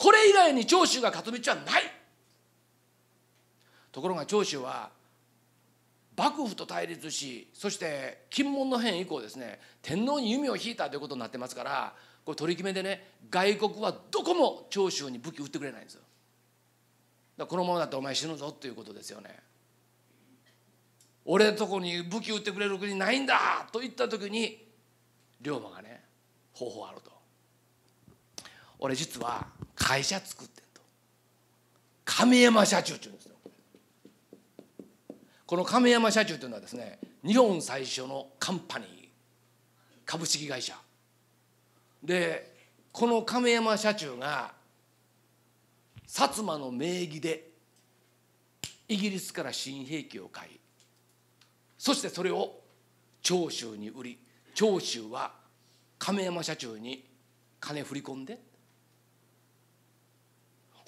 これ以外に長州が勝つ道はないところが長州は幕府と対立しそして金門の変以降ですね天皇に弓を引いたということになってますからこれ取り決めでね外国はどこも長州に武器売ってくれないんですよ。だこのままだとお前死ぬぞっていうことですよね。俺のとこに武器を売ってくれる国ないんだと言った時に龍馬がね方法あると。俺実は会社作ってんと亀山社長っていうんですよ。この亀山社長というのはですね日本最初のカンパニー株式会社でこの亀山社長が薩摩の名義でイギリスから新兵器を買いそしてそれを長州に売り長州は亀山社長に金振り込んで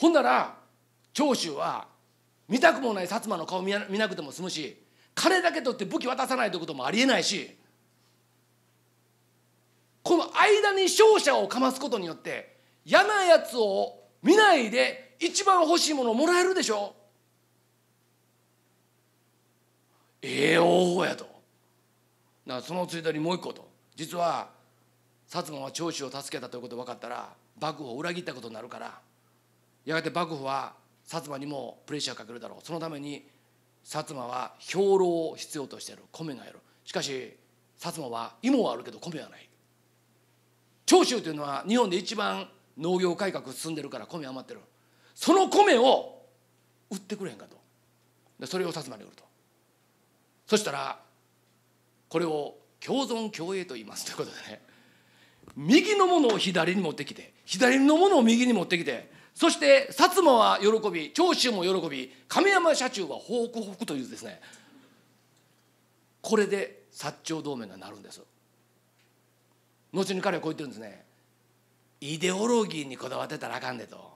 ほんなら長州は見たくもない薩摩の顔見なくても済むし金だけ取って武器渡さないということもありえないしこの間に勝者をかますことによって嫌なやつを見ないで一番欲しいものをもらえるでしょ。ええ方法やと。だからそのついでにもう一個と。実は薩摩は長州を助けたということ分かったら幕府を裏切ったことになるからやがて幕府は薩摩にもプレッシャーかけるだろう。そのために薩摩は兵糧を必要としている。米がいる。しかし薩摩は芋はあるけど米はない。長州というのは日本で一番農業改革進んでるから米余ってる。その米を売ってくれへんかと。でそれを薩摩に売ると。そしたらこれを共存共栄と言います。ということでね。右のものを左に持ってきて左のものを右に持ってきてそして薩摩は喜び長州も喜び亀山社中は報告というですね。これで薩長同盟がなるんです。後に彼はこう言ってるんですね。イデオロギーにこだわってたらあかんでと。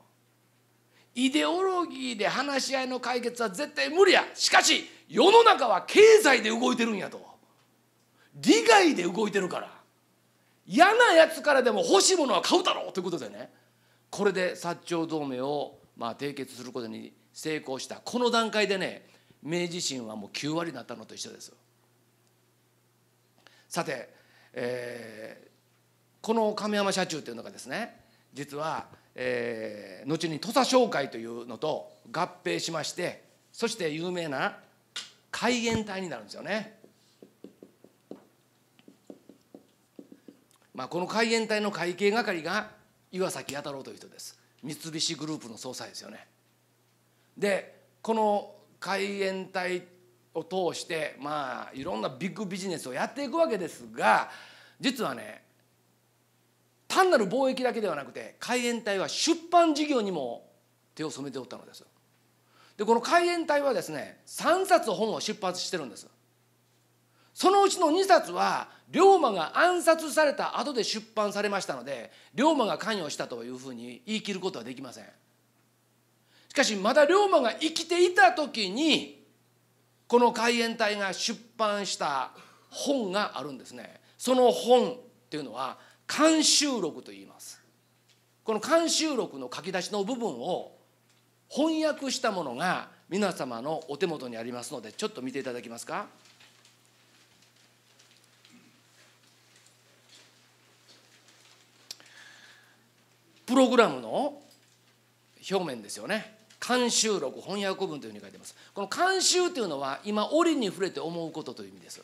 イデオロギーで話し合いの解決は絶対無理や。しかし世の中は経済で動いてるんやと。利害で動いてるから。嫌なやつからでも欲しいものは買うだろうということでね。これで薩長同盟をまあ締結することに成功したこの段階でね明治維新はもう9割になったのと一緒ですさて、えー、この亀山社中というのがですね実は、えー、後に土佐商会というのと合併しましてそして有名な海援隊になるんですよね。まあ、この海援隊の会計係が岩崎弥太郎という人です。三菱グループの総裁ですよね。でこの海援隊を通してまあいろんなビッグビジネスをやっていくわけですが実はね単なる貿易だけではなくて海援隊は出版事業にも手を染めておったのですでこの海援隊はですね3冊本を出版してるんです。そのうちの2冊は龍馬が暗殺された後で出版されましたので龍馬が関与したというふうに言い切ることはできません。しかしまだ龍馬が生きていた時にこの海援隊が出版した本があるんですね。その本っていうのは監修録と言います。この監修録の書き出しの部分を翻訳したものが皆様のお手元にありますのでちょっと見ていただけますか？プログラムの表面ですよね。監修録翻訳文というふうに書いてます。この監修というのは今折に触れて思うことという意味です。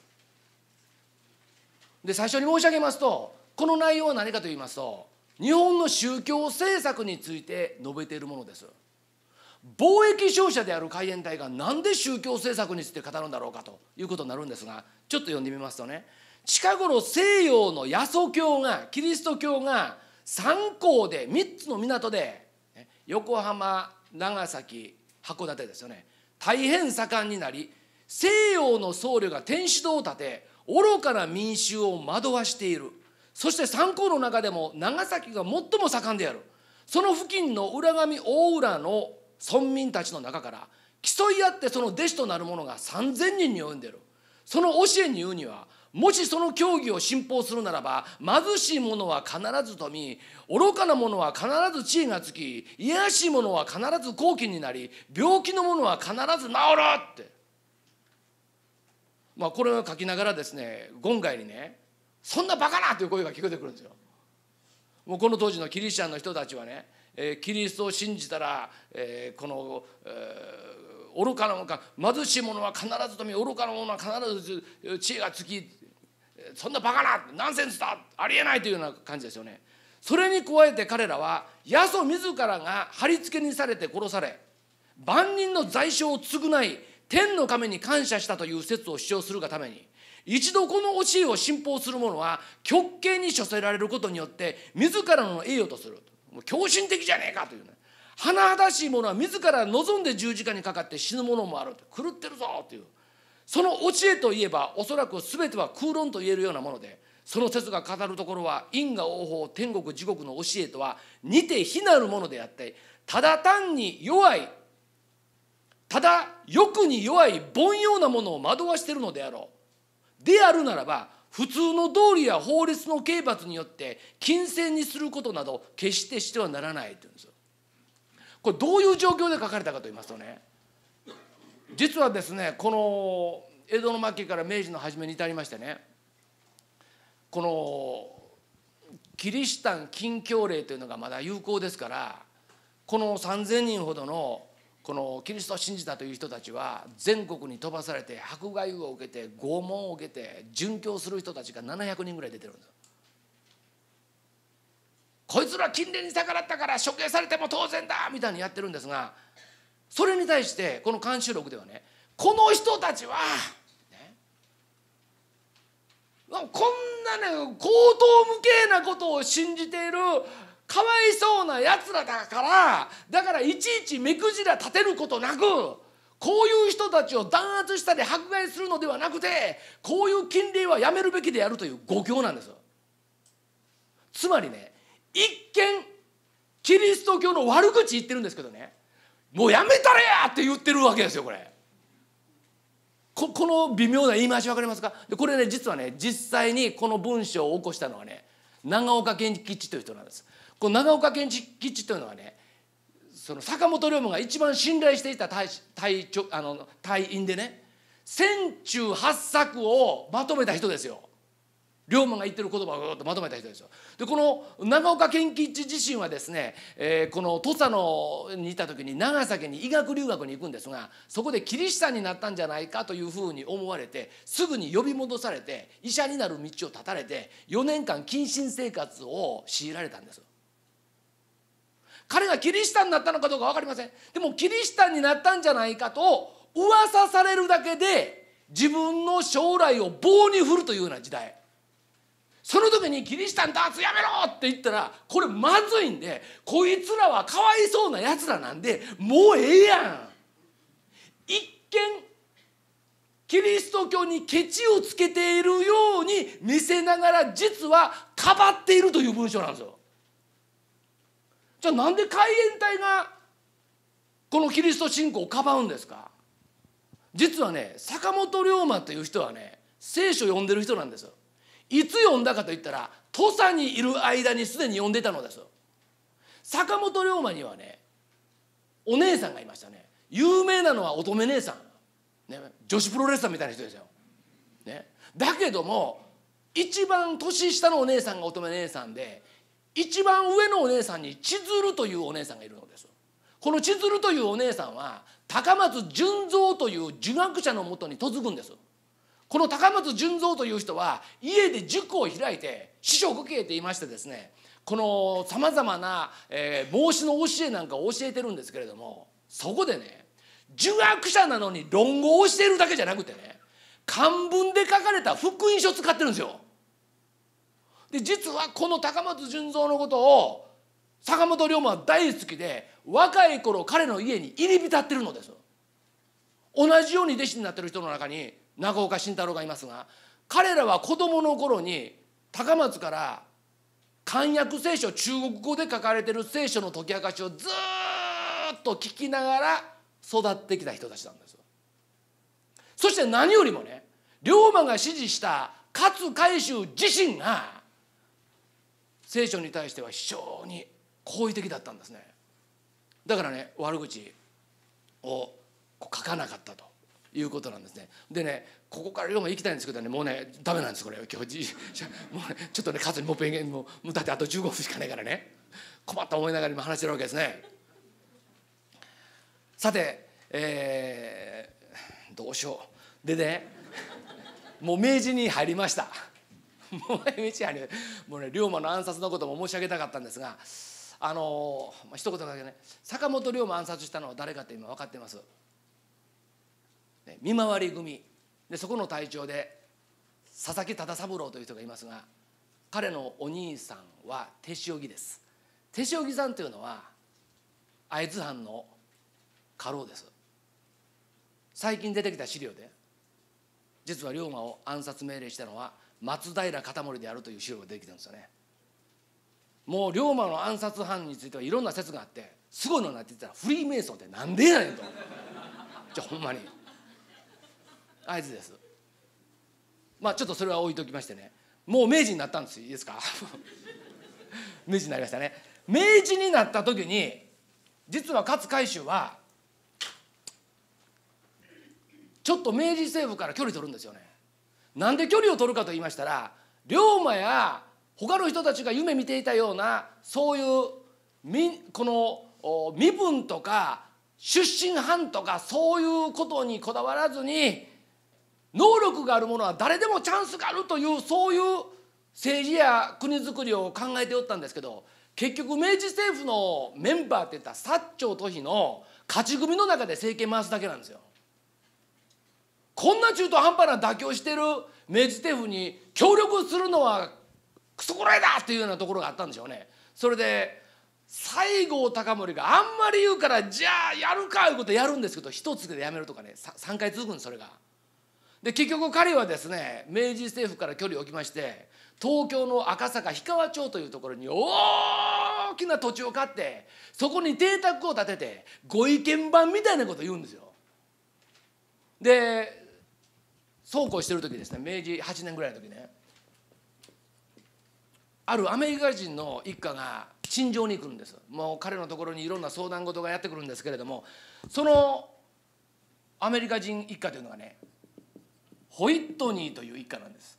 で最初に申し上げますとこの内容は何かと言いますと日本の宗教政策について述べているものです。貿易商社である海援隊が何で宗教政策について語るんだろうかということになるんですがちょっと読んでみますとね。近頃西洋のヤソ教がキリスト教が3港で3つの港で横浜長崎函館ですよね。大変盛んになり西洋の僧侶が天使堂を建て愚かな民衆を惑わしている。そして三港の中でも長崎が最も盛んである。その付近の浦上大浦の村民たちの中から競い合ってその弟子となる者が3,000人に及んでいる。その教えに言うにはもしその教義を信奉するならば貧しい者は必ず富愚かな者は必ず地位がつき卑しい者は必ず好奇になり病気の者は必ず治るってまあこれを書きながらですね言外にね「そんなバカな!」という声が聞こえてくるんですよ。もうこの当時のキリシャンの人たちはねえー、キリストを信じたら、えー、この、えー、愚かなものか貧しい者は必ず富愚かな者は必ず知恵がつきそんなバカなナンセンスだありえないというような感じですよね。それに加えて彼らはヤソ自らが貼り付けにされて殺され万人の罪償を償い天の神に感謝したという説を主張するがために一度この教えを信奉する者は極刑に処せられることによって自らの栄誉とする。もう狂信的じゃねえかというね。甚だしい者は自ら望んで十字架にかかって死ぬ者もある。狂ってるぞという。その教えといえばおそらく全ては空論と言えるようなものでその説が語るところは因果応報天国地獄の教えとは似て非なるものであってただ単に弱いただ欲に弱い凡庸なものを惑わしているのであろうであるならば普通の道理や法律の刑罰によって金銭にすることなど決してしてはならないというんですよ。これどういう状況で書かれたかと言いますとね実はですねこの江戸の末期から明治の初めに至りましてねこのキリシタン禁教令というのがまだ有効ですからこの3,000人ほどのこのキリストを信じたという人たちは全国に飛ばされて迫害を受けて拷問を受けて殉教する人たちが700人ぐらい出てるんですこいつら金蓮に逆らったから処刑されても当然だみたいにやってるんですがそれに対してこの監修録ではねこの人たちは、ね、こんなね高等無形なことを信じているかわいそうなやつらだからだからいちいち目くじら立てることなくこういう人たちを弾圧したり迫害するのではなくてこういう禁令はやめるべきであるという誤教なんですつまりね一見キリスト教の悪口言ってるんですけどねもうやめたれやって言ってるわけですよこれ。ここの微妙な言い回し分かりますか？でこれね実はね実際にこの文章を起こしたのはね長岡健吉という人なんです。この長岡健吉というのはねその坂本龍馬が一番信頼していた隊隊あの隊員でね千中八策をまとめた人ですよ。龍馬が言ってる言葉をとまとめた人ですよ。でこの長岡健吉自身はですね、えー、この土佐のにいた時に長崎に医学留学に行くんですがそこでキリシタンになったんじゃないかというふうに思われてすぐに呼び戻されて医者になる道を断たれて4年間謹慎生活を強いられたんです。彼がキリシタンになったのかどうか分かりませんでもキリシタンになったんじゃないかと噂されるだけで自分の将来を棒に振るというような時代その時に「キリシタンダーツやめろ!」って言ったらこれまずいんでこいつらはかわいそうなやつらなんでもうええやん一見キリスト教にケチをつけているように見せながら実はかばっているという文章なんですよ。じゃあなんで海援隊がこのキリスト信仰をかばうんですか？実はね坂本龍馬という人はね聖書を読んでる人なんですよ。いつ読んだかといったら土佐にいる間にすでに読んでたのです坂本龍馬にはねお姉さんがいましたね。有名なのは乙女姉さん、ね、女子プロレスラーみたいな人ですよ、ね、だけども一番年下のお姉さんが乙女姉さんで一番上のお姉さんに千鶴というお姉さんがいるのですこの千鶴というお姉さんは高松純三という儒学者のもとに嫁ぐんですこの高松純三という人は家で塾を開いて師匠愚形っていましてですねこのさまざまな、えー、孟子の教えなんかを教えてるんですけれどもそこでね儒学者なのに論語をしているだけじゃなくてね漢文で書かれた福音書を使ってるんですよ。で実はこの高松純三のことを坂本龍馬は大好きで若い頃彼の家に入り浸ってるのです同じように弟子になってる人の中に長岡慎太郎がいますが彼らは子どもの頃に高松から漢訳聖書中国語で書かれてる聖書の解き明かしをずっと聞きながら育ってきた人たちなんですそして何よりもね龍馬が指示した勝海舟自身が聖書に対しては非常に好意的だったんですね。だからね悪口を書かなかったと。いうことなんですね。でねここから龍馬行きたいんですけどねもうねダメなんですこれ今日 もう、ね、ちょっとね数にもっぺんもうだってあと15分しかないからね困った思いながら今話してるわけですね。さて、えー、どうしようでねもう明治に入りました。もう明治入りもうね龍馬の暗殺のことも申し上げたかったんですがあのまあ、一言だけね坂本龍馬暗殺したのは誰かって今分かってます？見回り組。でそこの隊長で佐々木忠三郎という人がいますが彼のお兄さんは手塩木です。手塩木さんというのは会津藩の家老です。最近出てきた資料で実は龍馬を暗殺命令したのは松平片盛であるという資料が出てきてんですよね。もう龍馬の暗殺犯についてはいろんな説があってすごいのになって言ったらフリーメイソンってなんでやねんと。じゃあほんまに。合図です。まあちょっとそれは置いときましてね。もう明治になったんですいいですか？明治になりましたね。明治になった時に実は勝海舟はちょっと明治政府から距離取るんですよね。なんで距離を取るかと言いましたら龍馬や他の人たちが夢見ていたようなそういうこの身分とか出身藩とかそういうことにこだわらずに能力がある者は誰でもチャンスがあるというそういう政治や国づくりを考えておったんですけど結局明治政府のメンバーっていった薩長都比の勝ち組の中で政権回すだけなんですよ。こんな中途半端な妥協してる明治政府に協力するのはクソこらえだっていうようなところがあったんでしょうね。それで西郷隆盛があんまり言うからじゃあやるかいうことやるんですけど一つでやめるとかね3回続くんですそれが。で結局彼はですね明治政府から距離を置きまして東京の赤坂氷川町というところに大きな土地を買ってそこに邸宅を建ててご意見番みたいなこと言うんですよ。でそうこうしてる時ですね明治8年ぐらいの時ねあるアメリカ人の一家が陳情に行くんですもう彼のところにいろんな相談事がやってくるんですけれどもそのアメリカ人一家というのがねホイットニーという一家なんです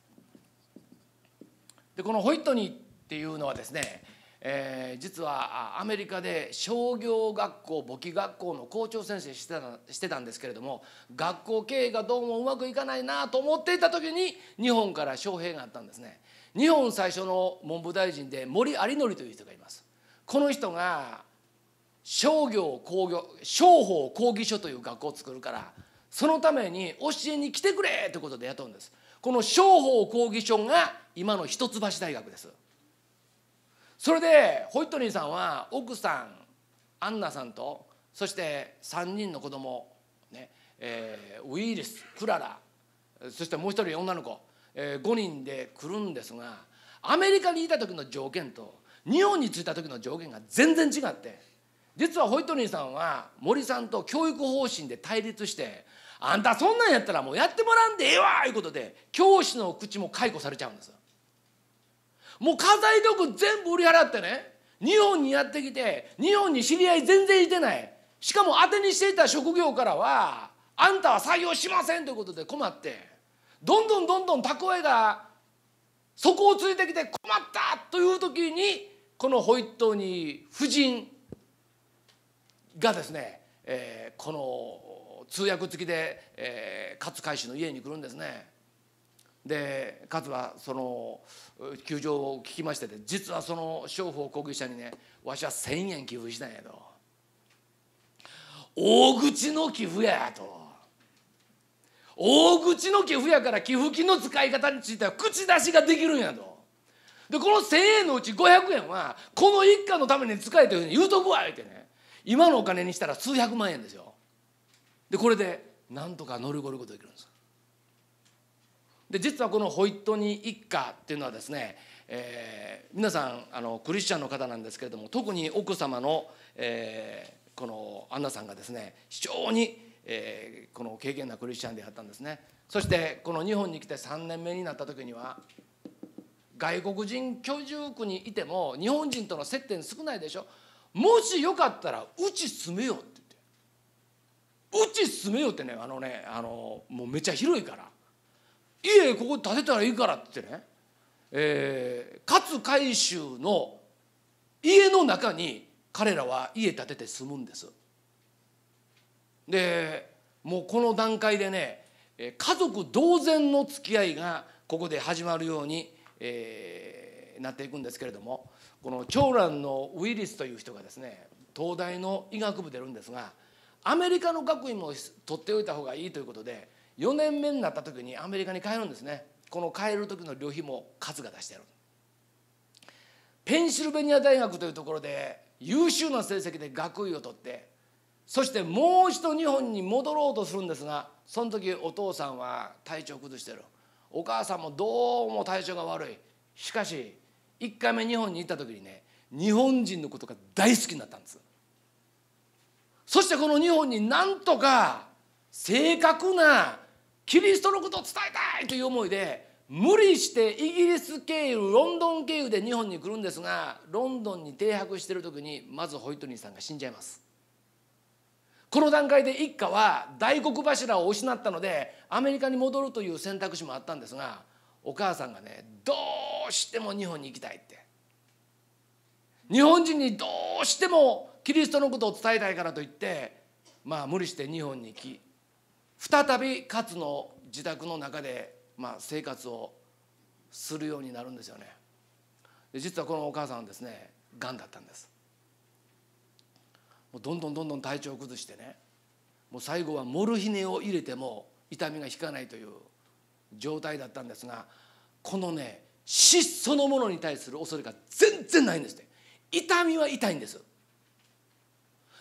でこのホイットニーっていうのはですね、えー、実はアメリカで商業学校簿記学校の校長先生してたしてたんですけれども学校経営がどうもうまくいかないなと思っていた時に日本から招聘があったんですね。日本最初の文部大臣で森有則という人がいます。この人が商業工業商法講義所という学校を作るからそのために教えに来てくれということで雇うんです。この商法講義所が今の一橋大学です。それでホイットニーさんは奥さんアンナさんとそして3人の子供ねえー、ウィリスクララそしてもう一人女の子、えー、5人で来るんですがアメリカにいた時の条件と日本に着いた時の条件が全然違って実はホイットニーさんは森さんと教育方針で対立してあんたそんなんやったらもうやってもらんでええわいうことで教師の口も解雇されちゃうんですもう家財道具全部売り払ってね日本にやってきて日本に知り合い全然いてない。しかも当てにしていた職業からはあんたは採用しませんということで困って。どんどんどんどん蓄えが底をついてきて困ったという時にこのホイットニー夫人がですね、えー、この通訳付きで、えー、勝海舟の家に来るんですね。で勝はその球場を聞きましてで実はその商法国技者にねわしは1,000円寄付したんやと。大口の寄付やと。大口の寄付やから寄付金の使い方については口出しができるんやと。でこの1,000円のうち500円はこの一家のために使えというふうに言うとくわ言ってね。今のお金にしたら数百万円ですよ。でこれでなんとか乗り越えることできるんです。で実はこのホイットニー一家っていうのはですね、えー、皆さんあのクリスチャンの方なんですけれども特に奥様の、えー、このアンナさんがですね非常に、えー、この経験なクリスチャンであったんですね。そしてこの日本に来て3年目になった時には外国人居住区にいても日本人との接点少ないでしょ。もしよかったらうち住めようち住めよってねあのねあのもうめっちゃ広いから家ここ建てたらいいからってね、えー、勝海舟の家の中に彼らは家建てて住むんです。でもうこの段階でね家族同然の付き合いがここで始まるように、えー、なっていくんですけれどもこの長男のウィリスという人がですね東大の医学部出るんですがアメリカの学位も取っておいた方がいいということで4年目になった時にアメリカに帰るんですね。この帰る時の旅費も数が出してるペンシルベニア大学というところで優秀な成績で学位を取ってそしてもう一度日本に戻ろうとするんですがその時お父さんは体調崩してる。お母さんもどうも体調が悪い。しかし1回目日本に行った時にね日本人のことが大好きになったんです。そしてこの日本になんとか正確なキリストのことを伝えたいという思いで無理してイギリス経由ロンドン経由で日本に来るんですがロンドンに停泊してる時にまずホイットニーさんが死んじゃいます。この段階で一家は大黒柱を失ったのでアメリカに戻るという選択肢もあったんですがお母さんがねどうしても日本に行きたいって。日本人にどうしてもキリストのことを伝えたいからといってまあ無理して日本に行き再び勝の自宅の中でまあ生活をするようになるんですよね。実はこのお母さんはですねがんだったんです。もうどんどんどんどん体調を崩してねもう最後はモルヒネを入れても痛みが引かないという状態だったんですがこのね死そのものに対する恐れが全然ないんですって。痛みは痛いんです。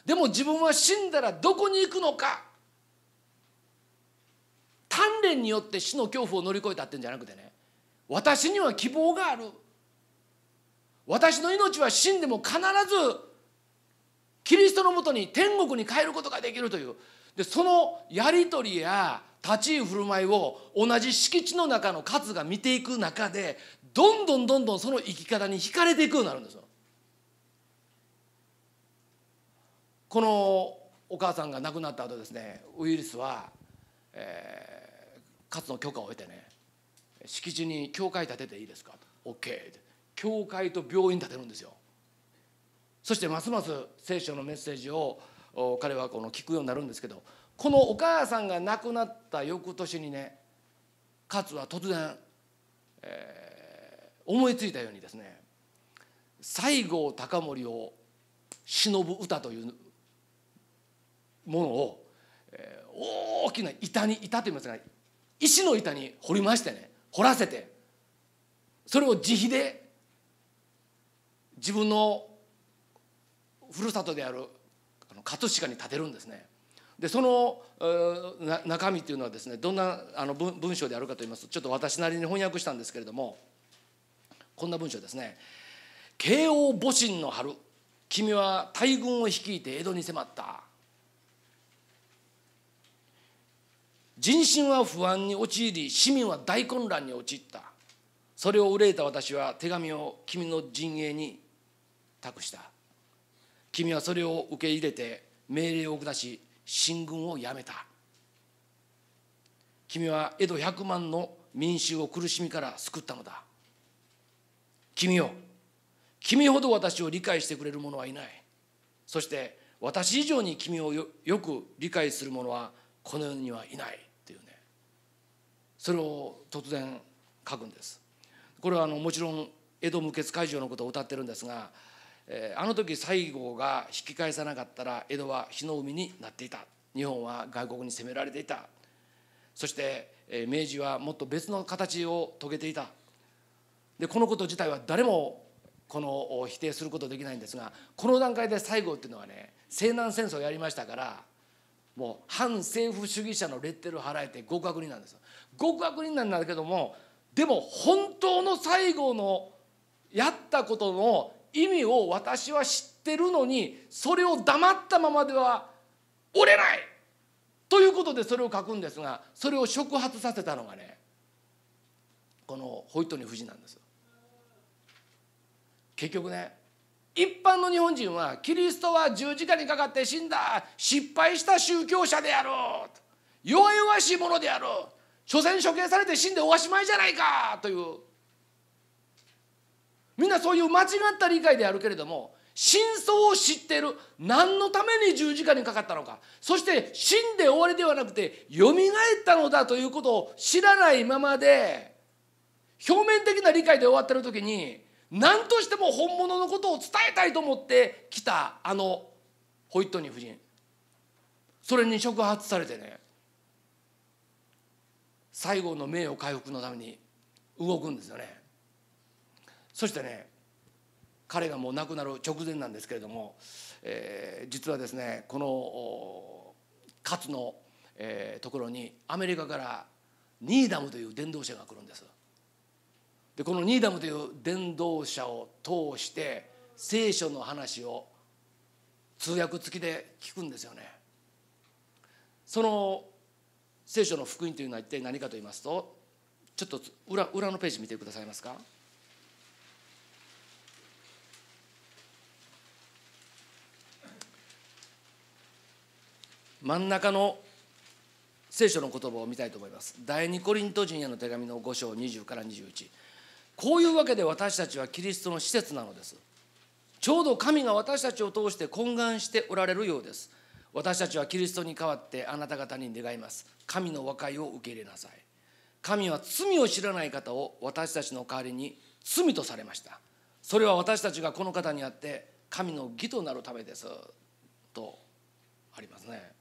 でも自分は死んだらどこに行くのか。鍛錬によって死の恐怖を乗り越えたってんじゃなくてね。私には希望がある。私の命は死んでも必ずキリストのもとに天国に帰ることができるという。でそのやり取りや立ち居振る舞いを同じ敷地の中の数が見ていく中でどんどんどんどんその生き方に惹かれていくようになるんですよ。このお母さんが亡くなった後ですねウイルスは、えー、勝の許可を得てね敷地に教会建てていいですか？と OK 教会と病院建てるんですよ。そしてますます聖書のメッセージを彼はこの聞くようになるんですけどこのお母さんが亡くなった翌年にね勝は突然、えー、思いついたようにですね西郷隆盛を忍ぶ歌というものを、えー、大きな板に板といいますか石の板に掘りましてね掘らせてそれを自費で自分のふるさとである葛飾に建てるんですね。でその中身っていうのはですねどんなあの文文章であるかといいますとちょっと私なりに翻訳したんですけれどもこんな文章ですね。慶応戊辰の春君は大軍を率いて江戸に迫った人心は不安に陥り市民は大混乱に陥った。それを憂えた私は手紙を君の陣営に託した。君はそれを受け入れて命令を下し進軍をやめた。君は江戸百万の民衆を苦しみから救ったのだ。君よ君ほど私を理解してくれる者はいない。そして私以上に君をよく理解する者はこの世にはいないっていうね。それを突然書くんです。これはあのもちろん江戸無血会場のことを歌ってるんですがえー、あの時西郷が引き返さなかったら江戸は火の海になっていた。日本は外国に攻められていた。そして、えー、明治はもっと別の形を遂げていた。でこのこと自体は誰もこの否定することできないんですがこの段階で西郷っていうのはね西南戦争をやりましたからもう反政府主義者のレッテル払えて極悪人なんです極悪人なんだけどもでも本当の西郷のやったことの意味を私は知ってるのにそれを黙ったままでは折れない！ということでそれを書くんですがそれを触発させたのがねこのホイットニー夫人なんです結局ね一般の日本人はキリストは十字架にかかって死んだ。失敗した宗教者であろう弱々しいものであろう。所詮処刑されて死んでおしまいじゃないか。という。みんなそういう間違った理解であるけれども真相を知っている。何のために十字架にかかったのか。そして死んで終わりではなくてよみがえったのだ。ということを知らないままで表面的な理解で終わってる時に何としても本物のことを伝えたいと思って来たあのホイットニー夫人それに触発されてね最後の名誉回復のために動くんですよね。そしてね彼がもう亡くなる直前なんですけれども、えー、実はですねこの勝の、えー、ところにアメリカからニーダムという伝道者が来るんです。でこのニーダムという伝道者を通して聖書の話を通訳付きで聞くんですよね。その聖書の福音というのは一体何かと言いますとちょっと裏裏のページ見てくださいますか？真ん中の聖書の言葉を見たいと思います第二コリント人への手紙の5章20から21こういうわけで私たちはキリストの施設なのです。ちょうど神が私たちを通して懇願しておられるようです。私たちはキリストに代わってあなた方に願います。神の和解を受け入れなさい。神は罪を知らない方を私たちの代わりに罪とされました。それは私たちがこの方にあって神の義となるためです。とありますね。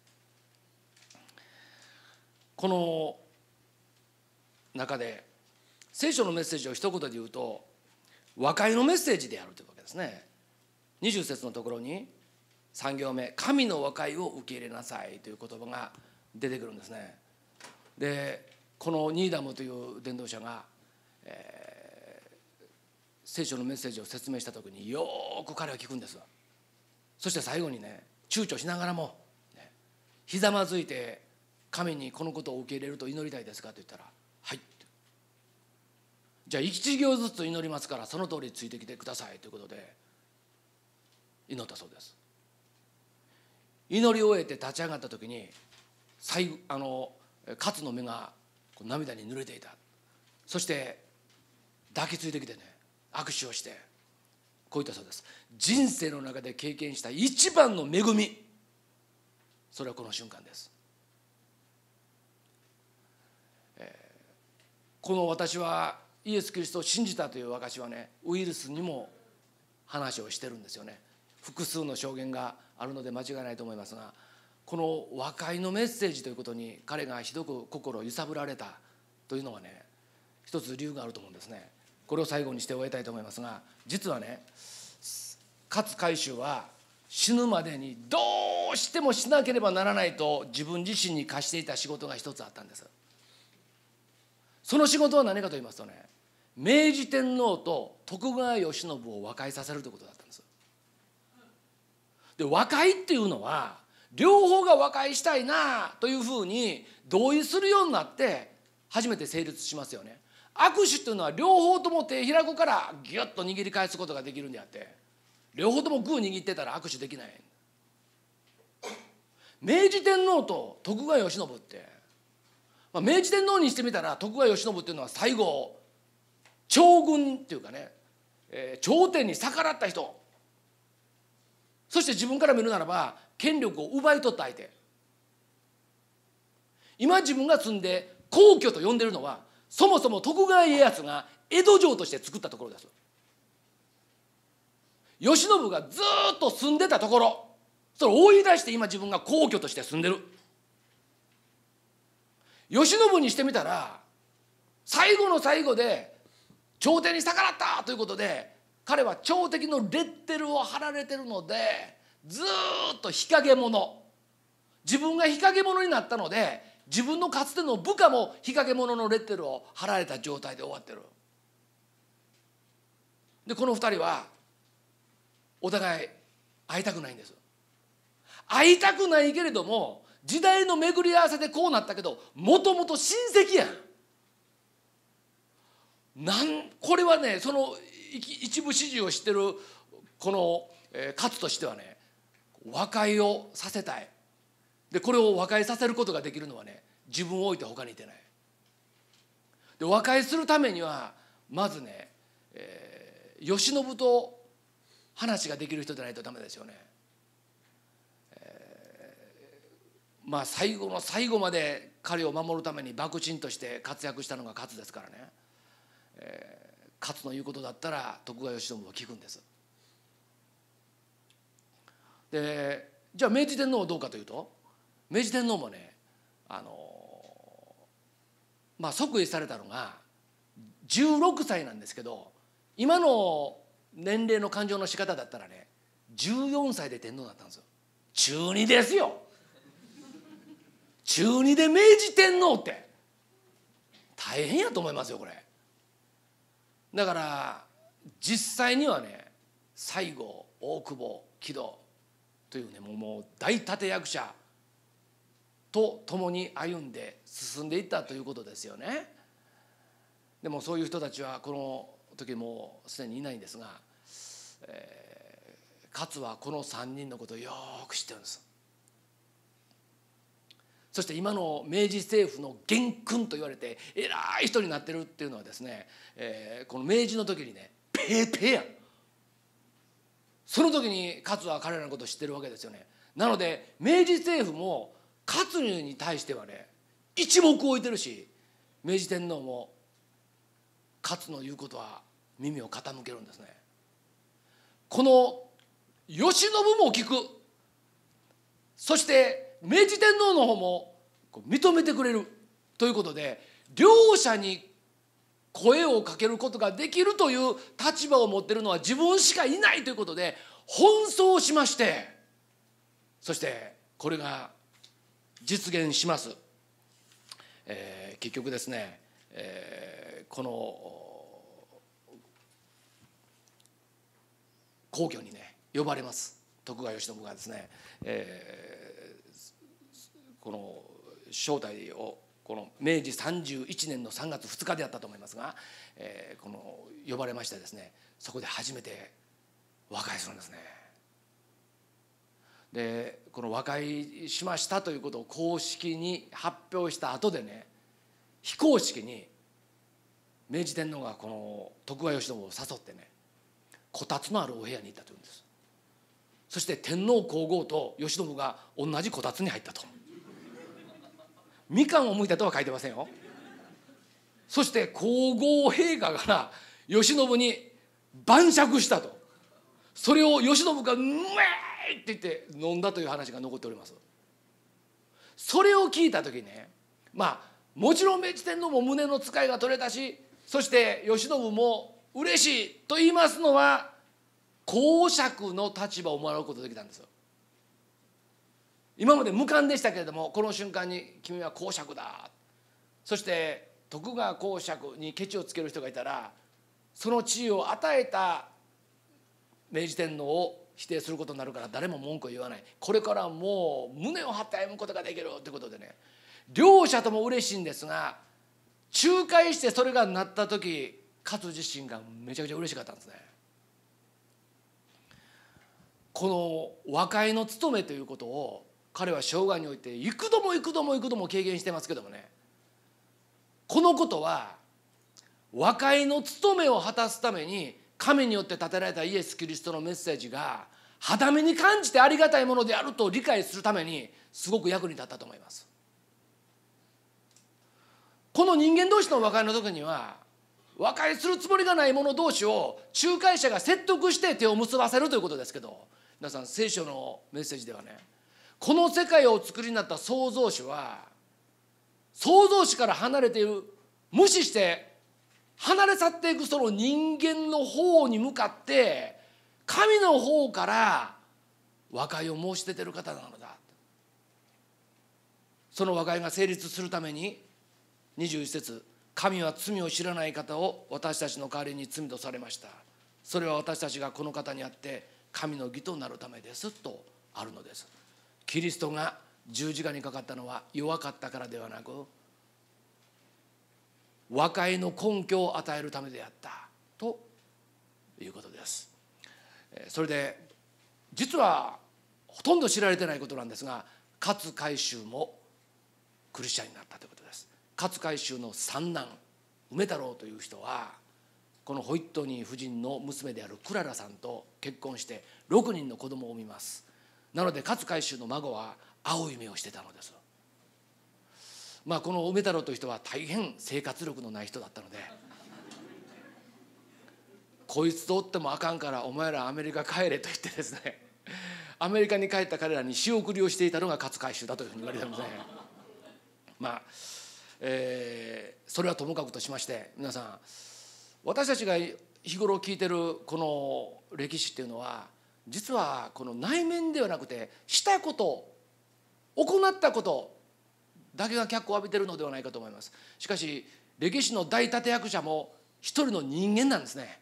この中で聖書のメッセージを一言で言うと和解のメッセージであるというわけですね。20節のところに3行目「神の和解を受け入れなさい」という言葉が出てくるんですね。でこのニーダムという伝道者が、えー、聖書のメッセージを説明した時によく彼は聞くんですそして最後にね躊躇しながらも、ひざまずいて神にこのことを受け入れると祈りたいですかと言ったら「はい」じゃあ一行ずつ祈りますからその通りついてきてくださいということで祈ったそうです。祈り終えて立ち上がった時に最後あの勝の目が涙に濡れていた。そして抱きついてきてね握手をしてこう言ったそうです。人生の中で経験した一番の恵み。それはこの瞬間です、えー、この私はイエス・キリストを信じたという証はねウイルスにも話をしてるんですよね。複数の証言があるので間違いないと思いますがこの和解のメッセージということに彼がひどく心を揺さぶられたというのはね一つ理由があると思うんですね。これを最後にして終えたいと思いますが実はね勝海舟は死ぬまでにどうしてもしなければならないと自分自身に課していた仕事が一つあったんです。その仕事は何かと言いますとね明治天皇と徳川慶喜を和解させるということだったんです。で和解っていうのは両方が和解したいなというふうに同意するようになって初めて成立しますよね。握手というのは両方とも手開くからギュッと握り返すことができるんであって両方ともグー握ってたら握手できない。明治天皇と徳川慶喜って、まあ、明治天皇にしてみたら徳川慶喜っていうのは最後長軍っていうかね、えー、頂点に逆らった人。そして自分から見るならば権力を奪い取った相手。今自分が住んで皇居と呼んでるのはそもそも徳川家康が江戸城として作ったところです。慶喜がずっと住んでたところ。それを追い出して今自分が皇居として住んでる。慶喜にしてみたら最後の最後で朝廷に逆らったということで彼は朝敵のレッテルを貼られてるのでずっと日陰者。自分が日陰者になったので自分のかつての部下も日陰者のレッテルを貼られた状態で終わってる。でこの2人はお互い会いたくないんです。会いたくないけれども時代の巡り合わせでこうなったけどもともと親戚やん。なんこれはねその一部始終を知ってるこの、えー、勝としてはね和解をさせたい。でこれを和解させることができるのはね自分を置いて他にいてない。で和解するためにはまずね、えー、慶喜と話ができる人でないとダメですよね、えー、まあ最後の最後まで彼を守るために幕臣として活躍したのが勝ですからね、えー勝の言うことだったら徳川慶喜は聞くんです。でじゃあ明治天皇はどうかというと明治天皇もねあのまあ即位されたのが16歳なんですけど今の年齢の感情の仕方だったらね14歳で天皇だったんですよ。中2ですよ。中2で明治天皇って大変やと思いますよこれだから実際にはね西郷大久保木戸というねもう大立役者と共に歩んで進んでいったということですよね。でもそういう人たちはこの時もうすでにいないんですが、えー、勝はこの3人のことをよく知ってるんです。そして今の明治政府の元君と言われて偉い人になってるっていうのはですね、えー、この明治の時にねペーペーやその時に勝は彼らのことを知ってるわけですよね。なので明治政府も勝に対してはね一目置いてるし明治天皇も勝の言うことは耳を傾けるんですね。この慶喜も聞く。そして明治天皇の方も認めてくれるということで両者に声をかけることができるという立場を持ってるのは自分しかいないということで奔走しましてそしてこれが実現します。えー、結局ですね、えー、この皇居にね呼ばれます徳川慶喜がですね、えーこの正体をこの明治31年の3月2日であったと思いますが、えー、この呼ばれましてですねそこで初めて和解するんですね。でこの和解しましたということを公式に発表した後でね非公式に明治天皇がこの徳川慶喜を誘ってねこたつのあるお部屋に行ったというんですそして天皇皇后と慶喜が同じこたつに入ったとみかんを剥いたとは書いてませんよ。そして皇后陛下が慶喜に晩酌したと。それを慶喜が「うめえ!」って言って飲んだという話が残っております。それを聞いた時ねまあもちろん明治天皇も胸の使いが取れたしそして慶喜も嬉しい！と言いますのは公爵の立場をもらうことができたんですよ。今まで無冠でしたけれどもこの瞬間に「君は公爵だ」そして徳川公爵にケチをつける人がいたらその地位を与えた明治天皇を否定することになるから誰も文句を言わない。これからもう胸を張って歩むことができるってことでね。両者とも嬉しいんですが仲介してそれがなった時勝自身がめちゃくちゃ嬉しかったんですね。この和解の務めということを彼は生涯において幾度も幾度も幾度も経験してますけどもねこのことは和解の務めを果たすために神によって建てられたイエス・キリストのメッセージが肌身に感じてありがたいものであると理解するためにすごく役に立ったと思います。この人間同士の和解の時には和解するつもりがない者同士を仲介者が説得して手を結ばせるということですけど皆さん聖書のメッセージではねこの世界をお作りになった創造主は創造主から離れている無視して離れ去っていくその人間の方に向かって神の方から和解を申し出てる方なのだ。その和解が成立するために21節神は罪を知らない方を私たちの代わりに罪とされました。それは私たちがこの方にあって神の義となるためですとあるのです。キリストが十字架にかかったのは弱かったからではなく和解の根拠を与えるためであったということです。それで実はほとんど知られてないことなんですが勝海舟もクリスチャンになったということです。勝海舟の三男梅太郎という人はこのホイットニー夫人の娘であるクララさんと結婚して6人の子供を産みます。なので勝海舟の孫は青い目をしてたのです。まあこの梅太郎という人は大変生活力のない人だったのでこいつとおってもあかんからお前らアメリカ帰れと言ってですねアメリカに帰った彼らに仕送りをしていたのが勝海舟だというふうに言われてますね。まあ、えー、それはともかくとしまして皆さん私たちが日頃聞いてるこの歴史っていうのは実はこの内面ではなくてしたこと行ったことだけが脚光を浴びてるのではないかと思います。しかし歴史の大立役者も一人の人間なんですね。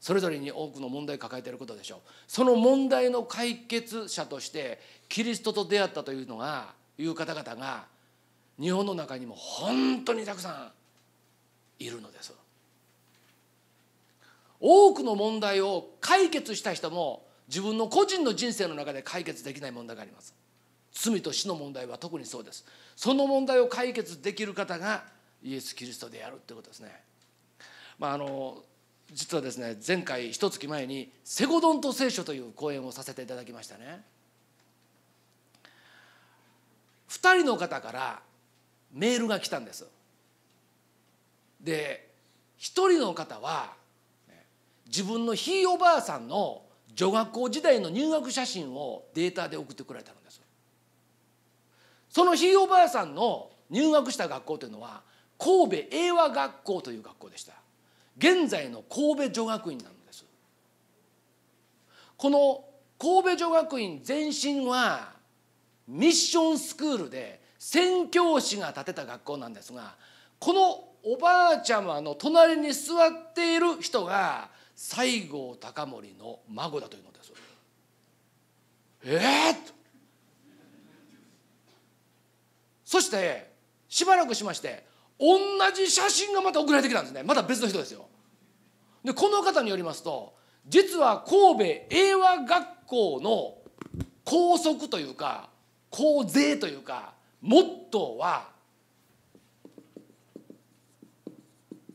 それぞれに多くの問題を抱えていることでしょう。その問題の解決者としてキリストと出会ったというのがいう方々が日本の中にも本当にたくさんいるのです。多くの問題を解決した人も自分の個人の人生の中で解決できない問題があります。罪と死の問題は特にそうです。その問題を解決できる方がイエス・キリストであるってことですね。まああの実はですね前回一月前に「セゴドンと聖書」という講演をさせていただきましたね。2人の方からメールが来たんです。で1人の方は自分のひいおばあさんの女学校時代の入学写真をデータで送ってくれたのです。そのひいおばあさんの入学した学校というのは神戸英和学校という学校でした。現在の神戸女学院なのです。この神戸女学院前身はミッションスクールで宣教師が建てた学校なんですがこのおばあちゃまの隣に座っている人が西郷隆盛の孫だというのです。ええー、そしてしばらくしまして同じ写真がまた送られてきたんですね。また別の人ですよ。でこの方によりますと実は神戸英和学校の校則というか校税というかモットーは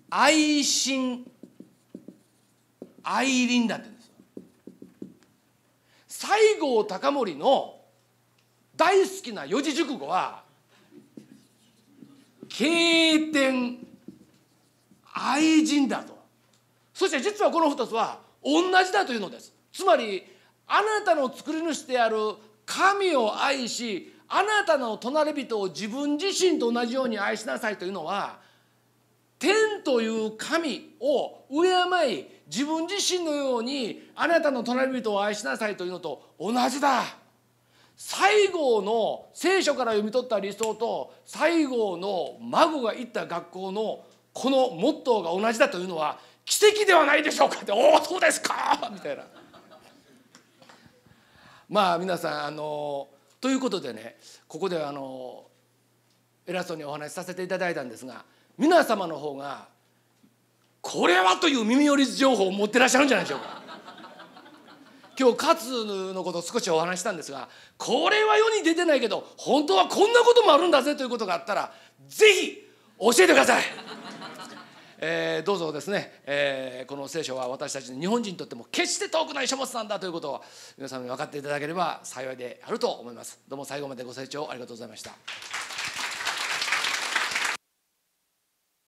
愛心愛倫だってんです西郷隆盛の大好きな四字熟語は経典愛人だと。そして実はこの2つは同じだというのです。つまりあなたの作り主である神を愛しあなたの隣人を自分自身と同じように愛しなさいというのは天という神を敬い自分自身のようにあなたの隣人を愛しなさいというのと同じだ西郷の聖書から読み取った理想と西郷の孫が行った学校のこのモットーが同じだというのは奇跡ではないでしょうかって「おおそうですか!」みたいな。まあ皆さんあのということでねここであの偉そうにお話しさせていただいたんですが皆様の方がこれはという耳寄り情報を持ってらっしゃるんじゃないでしょうか。今日勝のことを少しお話したんですがこれは世に出てないけど本当はこんなこともあるんだぜということがあったら是非教えてください。えー、どうぞですね、えー、この聖書は私たち日本人にとっても決して遠くない書物なんだということを皆さんに分かっていただければ幸いであると思います。どうも最後までご清聴ありがとうございました。